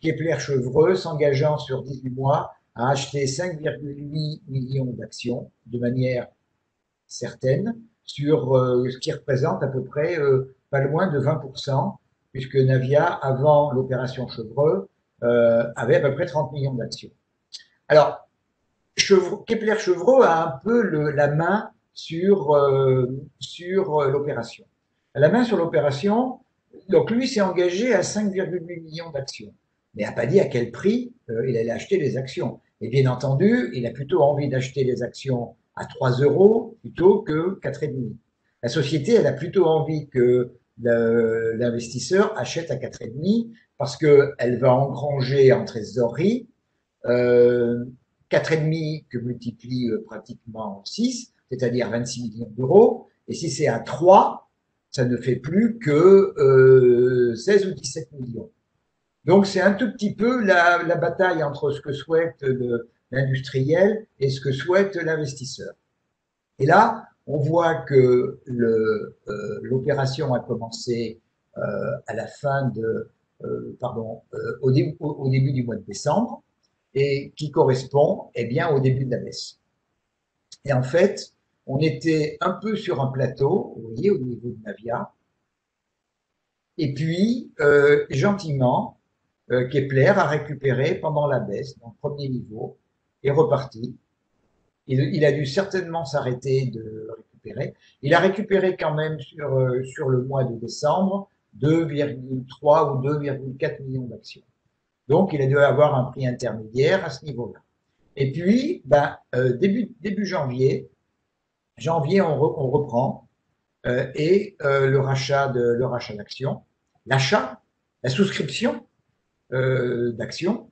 Kepler-Chevreux s'engageant sur 18 mois à acheter 5,8 millions d'actions de manière certaine sur ce qui représente à peu près pas loin de 20%, puisque Navia, avant l'opération Chevreux, euh, avait à peu près 30 millions d'actions. Alors, Kepler-Chevreux a un peu la main sur, sur l'opération. La main sur l'opération, donc lui s'est engagé à 5,8 millions d'actions, mais n'a pas dit à quel prix il allait acheter les actions. Et bien entendu, il a plutôt envie d'acheter les actions à 3 euros plutôt que 4,5. La société, elle a plutôt envie que l'investisseur achète à 4,5 parce qu'elle va engranger en trésorerie euh, 4,5 que multiplie euh, pratiquement 6, c'est-à-dire 26 millions d'euros. Et si c'est à 3, ça ne fait plus que euh, 16 ou 17 millions. Donc c'est un tout petit peu la, la, bataille entre ce que souhaite l'industriel et ce que souhaite l'investisseur. Et là, on voit que euh, l'opération a commencé euh, à la fin de, euh, pardon, au, début, du mois de décembre et qui correspond eh bien, au début de la baisse. Et en fait, on était un peu sur un plateau, vous voyez, au niveau de Navia. Et puis, gentiment, Kepler a récupéré pendant la baisse, dans premier niveau, est reparti. Il, a dû certainement s'arrêter de récupérer. Il a récupéré quand même sur, euh, sur le mois de décembre 2,3 ou 2,4 millions d'actions. Donc, il a dû avoir un prix intermédiaire à ce niveau-là. Et puis, ben, euh, début, début janvier, janvier, on, reprend euh, et le rachat de le rachat d'actions, l'achat, la souscription d'actions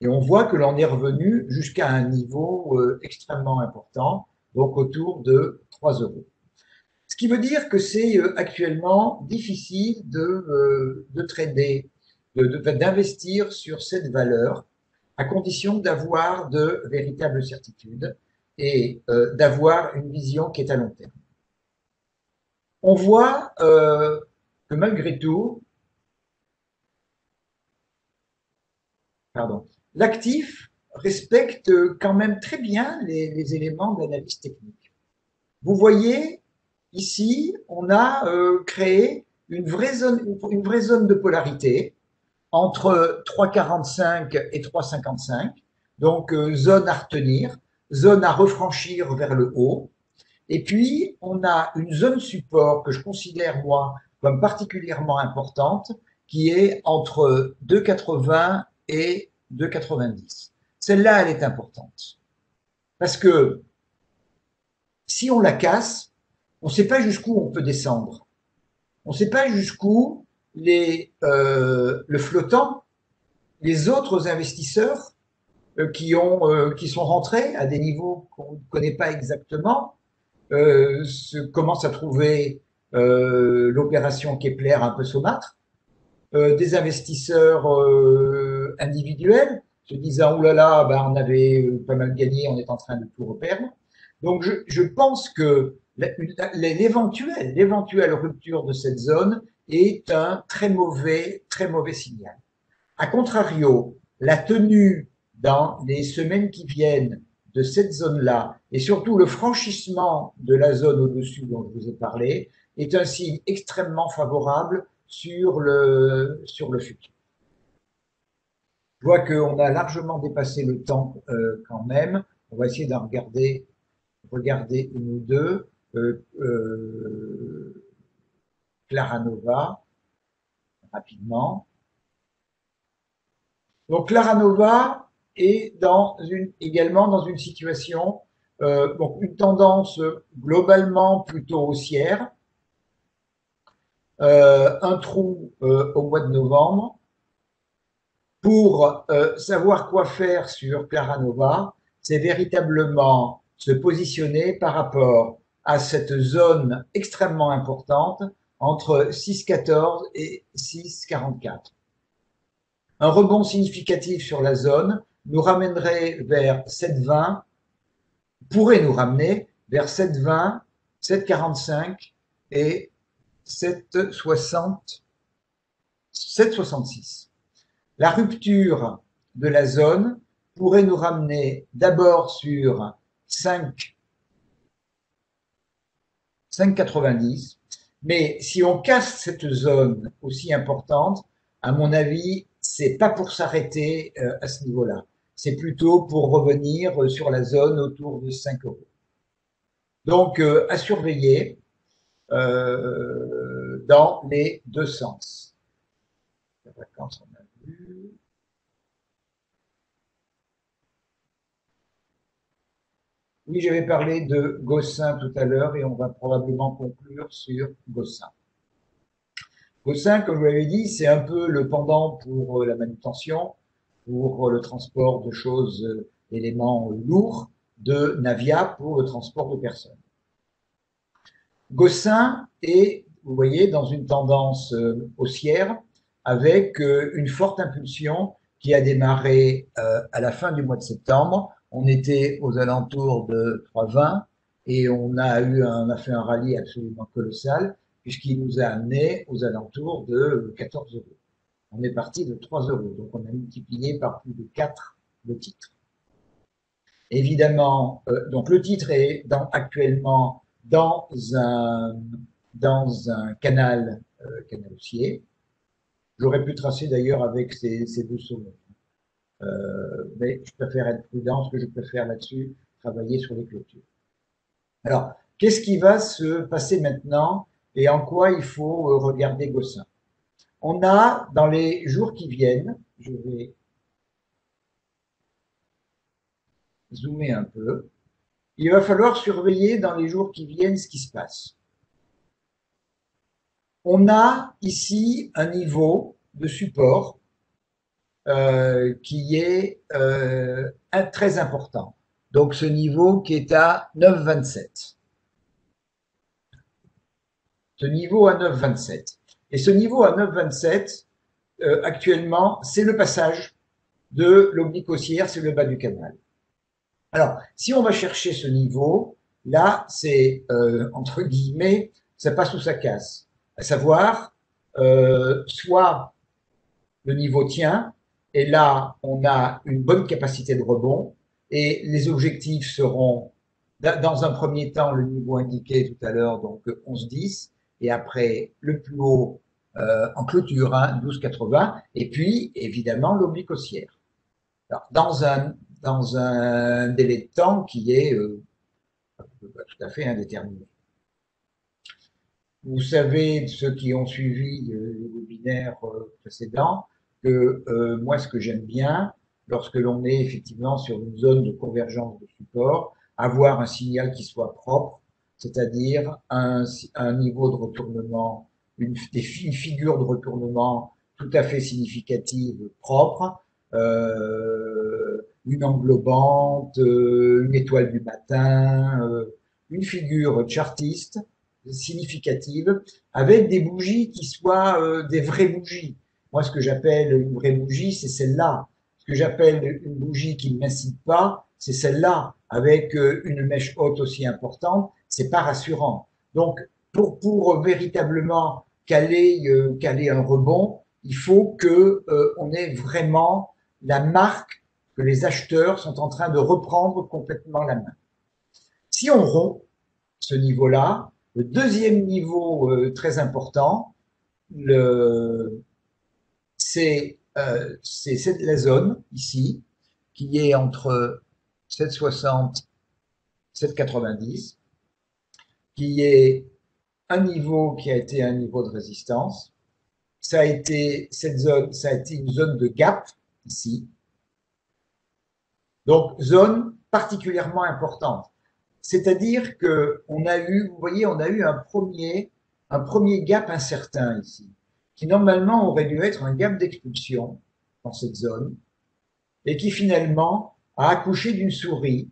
et on voit que l'on est revenu jusqu'à un niveau euh, extrêmement important, donc autour de 3 euros. Ce qui veut dire que c'est euh, actuellement difficile de, euh, de trader, d'investir de, sur cette valeur, à condition d'avoir de véritables certitudes et d'avoir une vision qui est à long terme. On voit que malgré tout, pardon, l'actif respecte quand même très bien les, éléments d'analyse technique. Vous voyez, ici, on a euh, créé une vraie, zone, une vraie de polarité entre 3,45 et 3,55, donc euh, zone à retenir, zone à refranchir vers le haut. Et puis, on a une zone support que je considère, moi, comme particulièrement importante, qui est entre 2,80 et 2,90. Celle-là, elle est importante. Parce que si on la casse, on ne sait pas jusqu'où on peut descendre. On ne sait pas jusqu'où euh, le flottant, les autres investisseurs euh, qui, euh, qui sont rentrés à des niveaux qu'on ne connaît pas exactement, commencent à trouver l'opération Kepler un peu saumâtre, des investisseurs individuels se disant oh là là, ben, on avait pas mal gagné, on est en train de tout reperdre. Donc je, je pense que l'éventuelle, l'éventuelle rupture de cette zone est un très mauvais, très mauvais signal. A contrario, la tenue dans les semaines qui viennent de cette zone-là, et surtout le franchissement de la zone au-dessus dont je vous ai parlé, est un signe extrêmement favorable sur le, sur le futur. Je vois qu'on a largement dépassé le temps euh, quand même. On va essayer d'en regarder, regarder une ou deux. Euh, euh, Claranova, rapidement. Donc Claranova est dans une, également dans une situation, euh, donc une tendance globalement plutôt haussière, euh, un trou euh, au mois de novembre. Pour savoir quoi faire sur Claranova, c'est véritablement se positionner par rapport à cette zone extrêmement importante entre 6,14 et 6,44. Un rebond significatif sur la zone nous ramènerait vers 7,20, pourrait nous ramener vers 7,20, 7,45 et 7,60, 7,66. La rupture de la zone pourrait nous ramener d'abord sur 5, 5,90 mais si on casse cette zone aussi importante, à mon avis, c'est pas pour s'arrêter euh, à ce niveau-là. C'est plutôt pour revenir sur la zone autour de 5 euros. Donc, euh, à surveiller dans les deux sens. Oui, j'avais parlé de Gossin tout à l'heure et on va probablement conclure sur Gossin. Gossin, comme je vous l'avais dit, c'est un peu le pendant pour euh, la manutention, pour euh, le transport de choses, euh, éléments lourds, de Navia pour le transport de personnes. Gossin est, vous voyez, dans une tendance haussière avec une forte impulsion qui a démarré à la fin du mois de septembre on était aux alentours de 3,20 et on a eu fait un rallye absolument colossal puisqu'il nous a amené aux alentours de 14 euros. On est parti de 3 euros, donc on a multiplié par plus de 4 le titre. Évidemment, euh, donc le titre est actuellement dans un, canal, euh. J'aurais pu tracer d'ailleurs avec ces, deux sommets. Euh, mais je préfère être prudent, ce que je préfère là-dessus, travailler sur les clôtures. Alors, qu'est-ce qui va se passer maintenant et en quoi il faut euh, regarder Gossin? On a, dans les jours qui viennent, je vais zoomer un peu, il va falloir surveiller dans les jours qui viennent ce qui se passe. On a ici un niveau de support euh, qui est euh, très important. Donc ce niveau qui est à 9,27. Ce niveau à 9,27. Et ce niveau à 9,27, euh, actuellement, c'est le passage de l'oblique haussière, c'est le bas du canal. Alors, si on va chercher ce niveau, là, c'est, euh, entre guillemets, ça passe ou ça casse. À savoir, euh, soit le niveau tient, et là, on a une bonne capacité de rebond et les objectifs seront, dans un premier temps, le niveau indiqué tout à l'heure, donc 11,10 et après le plus haut euh, en clôture, hein, 12,80 et puis évidemment l'oblique haussière. Alors, dans un, dans un délai de temps qui est euh, tout à fait indéterminé. Vous savez, ceux qui ont suivi le webinaire précédent, que moi, ce que j'aime bien, lorsque l'on est effectivement sur une zone de convergence de support, avoir un signal qui soit propre, c'est-à-dire un, un, niveau de retournement, une, une, figure de retournement tout à fait significative, propre, euh, une englobante, euh, une étoile du matin, euh, une figure chartiste significative, avec des bougies qui soient euh, des vraies bougies. Moi, ce que j'appelle une vraie bougie, c'est celle-là. Ce que j'appelle une bougie qui ne m'incite pas, c'est celle-là, avec une mèche haute aussi importante, c'est pas rassurant. Donc, pour, véritablement caler, caler un rebond, il faut que on ait vraiment la marque que les acheteurs sont en train de reprendre complètement la main. Si on rompt ce niveau-là, le deuxième niveau très important, c'est la zone ici, qui est entre 760, 790, qui est un niveau qui a été un niveau de résistance. Ça ça a été une zone de gap ici. Donc zone particulièrement importante. C'est-à-dire que on a eu, vous voyez, on a eu un premier, un premier gap incertain ici, qui normalement aurait dû être un gap d'expulsion dans cette zone, et qui finalement a accouché d'une souris,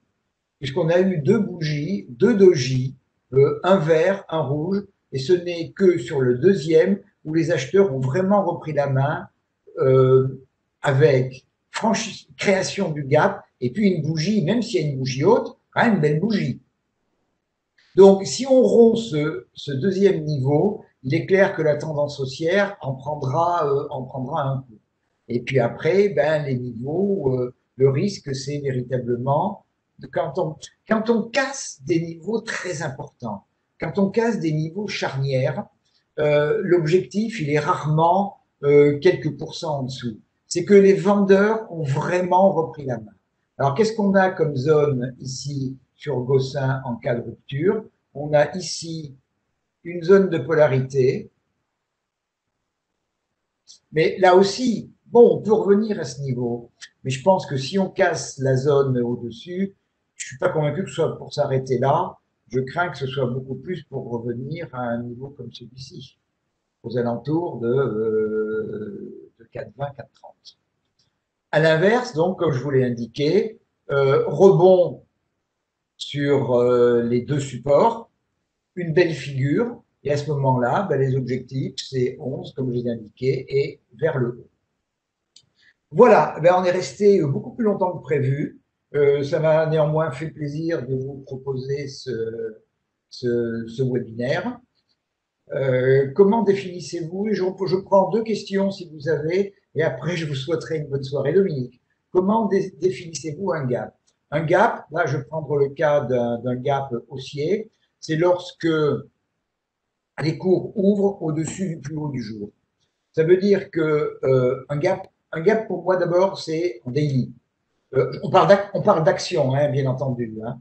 puisqu'on a eu deux bougies, deux dojis, euh, un vert, un rouge, et ce n'est que sur le deuxième où les acheteurs ont vraiment repris la main euh, avec création du gap, et puis une bougie, même s'il y a une bougie haute, quand une belle bougie. Donc, si on rompt ce, ce, deuxième niveau, il est clair que la tendance haussière en prendra, euh, en prendra un coup. Et puis après, ben, les niveaux, euh, le risque, c'est véritablement quand on, quand on casse des niveaux très importants, quand on casse des niveaux charnières, euh, l'objectif, il est rarement euh, quelques pourcents en dessous. C'est que les vendeurs ont vraiment repris la main. Alors, qu'est-ce qu'on a comme zone ici sur Gossin en cas de rupture? On a ici une zone de polarité. Mais là aussi, bon, on peut revenir à ce niveau. Mais je pense que si on casse la zone au-dessus, je suis pas convaincu que ce soit pour s'arrêter là. Je crains que ce soit beaucoup plus pour revenir à un niveau comme celui-ci, aux alentours de, euh, de 4,20, 4,30. À l'inverse, donc, comme je vous l'ai indiqué, euh, rebond sur euh, les deux supports, une belle figure, et à ce moment-là, ben, les objectifs, c'est 11, comme je l'ai indiqué, et vers le haut. Voilà, ben on est resté beaucoup plus longtemps que prévu. Euh, ça m'a néanmoins fait plaisir de vous proposer ce, ce, ce webinaire. Euh, comment définissez-vous je, je, prends deux questions si vous avez, et après je vous souhaiterai une bonne soirée. Dominique, comment dé, définissez-vous un gap? Un gap, là je vais prendre le cas d'un gap haussier, c'est lorsque les cours ouvrent au-dessus du plus haut du jour. Ça veut dire que euh, un gap un gap pour moi d'abord, c'est en daily. Euh, on parle d'action, hein, bien entendu. Hein.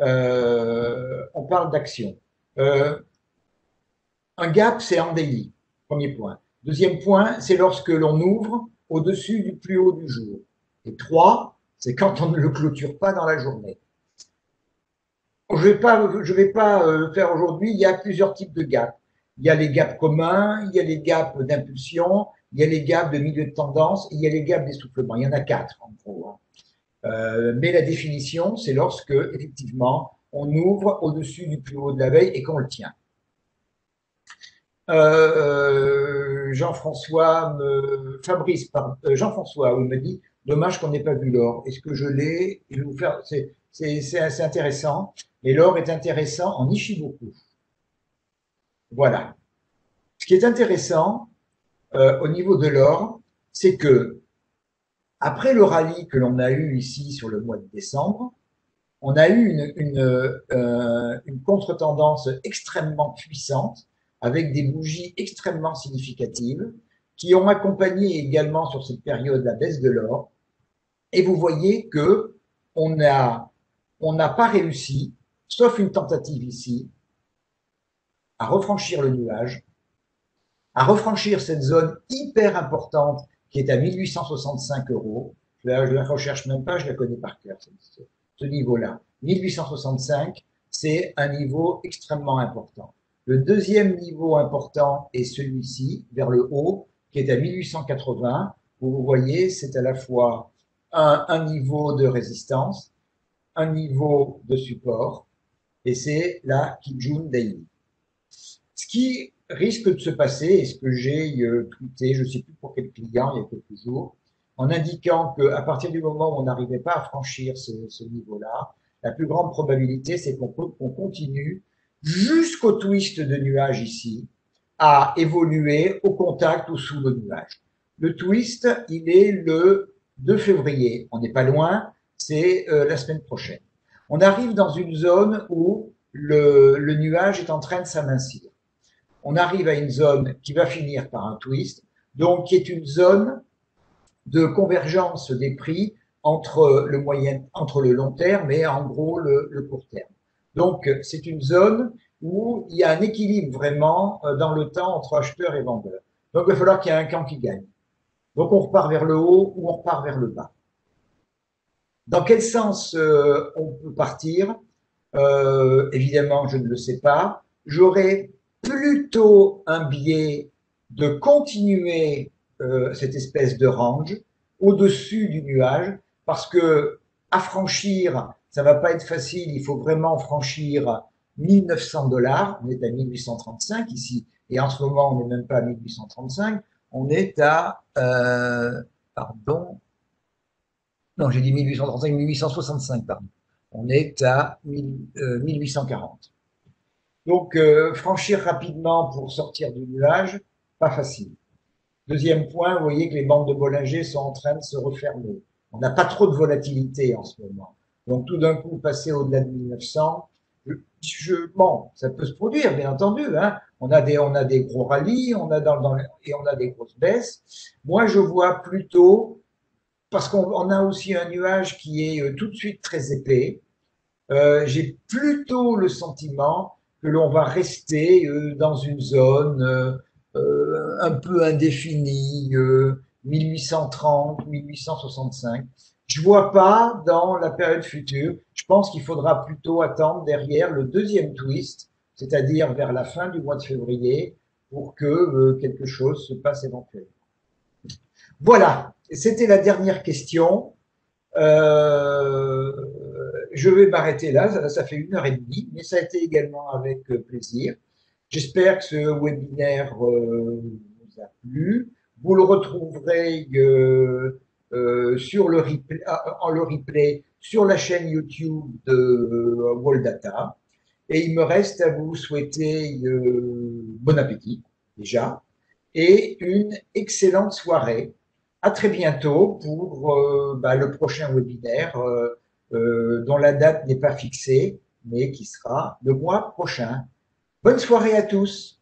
Euh, on parle d'action. Un gap, c'est en daily, premier point. Deuxième point, c'est lorsque l'on ouvre au-dessus du plus haut du jour. Et trois, c'est quand on ne le clôture pas dans la journée. Je ne vais pas, euh, faire aujourd'hui, il y a plusieurs types de gaps. Il y a les gaps communs, il y a les gaps d'impulsion, il y a les gaps de milieu de tendance, il y a les gaps d'essoufflement. Il y en a quatre, en gros. Hein. Euh, mais la définition, c'est lorsque, effectivement, on ouvre au-dessus du plus haut de la veille et qu'on le tient. Euh, Jean-François me, Fabrice, euh, Jean-François, me dit, dommage qu'on n'ait pas vu l'or. Est-ce que je l'ai? C'est assez intéressant. Et l'or est intéressant en Ishiboku. Voilà. Ce qui est intéressant, euh, au niveau de l'or, c'est que après le rallye que l'on a eu ici sur le mois de décembre, on a eu une, euh, une contre-tendance extrêmement puissante avec des bougies extrêmement significatives qui ont accompagné également sur cette période la baisse de l'or. Et vous voyez que on a on n'a pas réussi, sauf une tentative ici, à refranchir le nuage, à refranchir cette zone hyper importante qui est à 1865 euros. Je ne la recherche même pas, je la connais par cœur, ce niveau-là. 1865, c'est un niveau extrêmement important. Le deuxième niveau important est celui-ci, vers le haut, qui est à 1880. Vous voyez, c'est à la fois un, niveau de résistance, un niveau de support, et c'est la Kijun Daily. Ce qui risque de se passer, et ce que j'ai euh, tweeté, je ne sais plus pour quel client, il y a quelques jours, en indiquant qu'à partir du moment où on n'arrivait pas à franchir ce, niveau-là, la plus grande probabilité, c'est qu'on qu continue jusqu'au twist de nuage ici, à évoluer au contact ou sous le nuage. Le twist, il est le 2 février. On n'est pas loin, c'est euh, la semaine prochaine. On arrive dans une zone où le, nuage est en train de s'amincir. On arrive à une zone qui va finir par un twist, donc qui est une zone de convergence des prix entre le moyen, entre le long terme et en gros le court terme. Donc c'est une zone où il y a un équilibre vraiment euh, dans le temps entre acheteur et vendeur. Donc il va falloir qu'il y ait un camp qui gagne. Donc on repart vers le haut ou on repart vers le bas. Dans quel sens euh, on peut partir? Euh, Évidemment, je ne le sais pas. J'aurais plutôt un biais de continuer euh, cette espèce de range au-dessus du nuage parce que à franchir, ça va pas être facile. Il faut vraiment franchir 1900 dollars. On est à 1835 ici et en ce moment on n'est même pas à 1835. On est à euh, pardon non, j'ai dit 1835, 1865, pardon. On est à 1840. Euh, Donc, euh, franchir rapidement pour sortir du nuage, pas facile. Deuxième point, vous voyez que les bandes de Bollinger sont en train de se refermer. On n'a pas trop de volatilité en ce moment. Donc, tout d'un coup, passer au-delà de 1900, je, bon, ça peut se produire, bien entendu. Hein. On a des, on a des gros rallyes, on a dans, et on a des grosses baisses. Moi, je vois plutôt parce qu'on a aussi un nuage qui est euh, tout de suite très épais. Euh, J'ai plutôt le sentiment que l'on va rester euh, dans une zone un peu indéfinie, 1830, 1865. Je vois pas dans la période future. Je pense qu'il faudra plutôt attendre derrière le deuxième twist, c'est-à-dire vers la fin du mois de février, pour que quelque chose se passe éventuellement. Voilà, c'était la dernière question. Euh, je vais m'arrêter là, ça, fait une heure et demie, mais ça a été également avec plaisir. J'espère que ce webinaire euh, vous a plu. Vous le retrouverez euh, euh, sur le replay, ah, en le replay sur la chaîne YouTube de euh, World Data. Et il me reste à vous souhaiter euh, bon appétit déjà et une excellente soirée à très bientôt pour euh, bah, le prochain webinaire euh, euh, dont la date n'est pas fixée, mais qui sera le mois prochain. Bonne soirée à tous.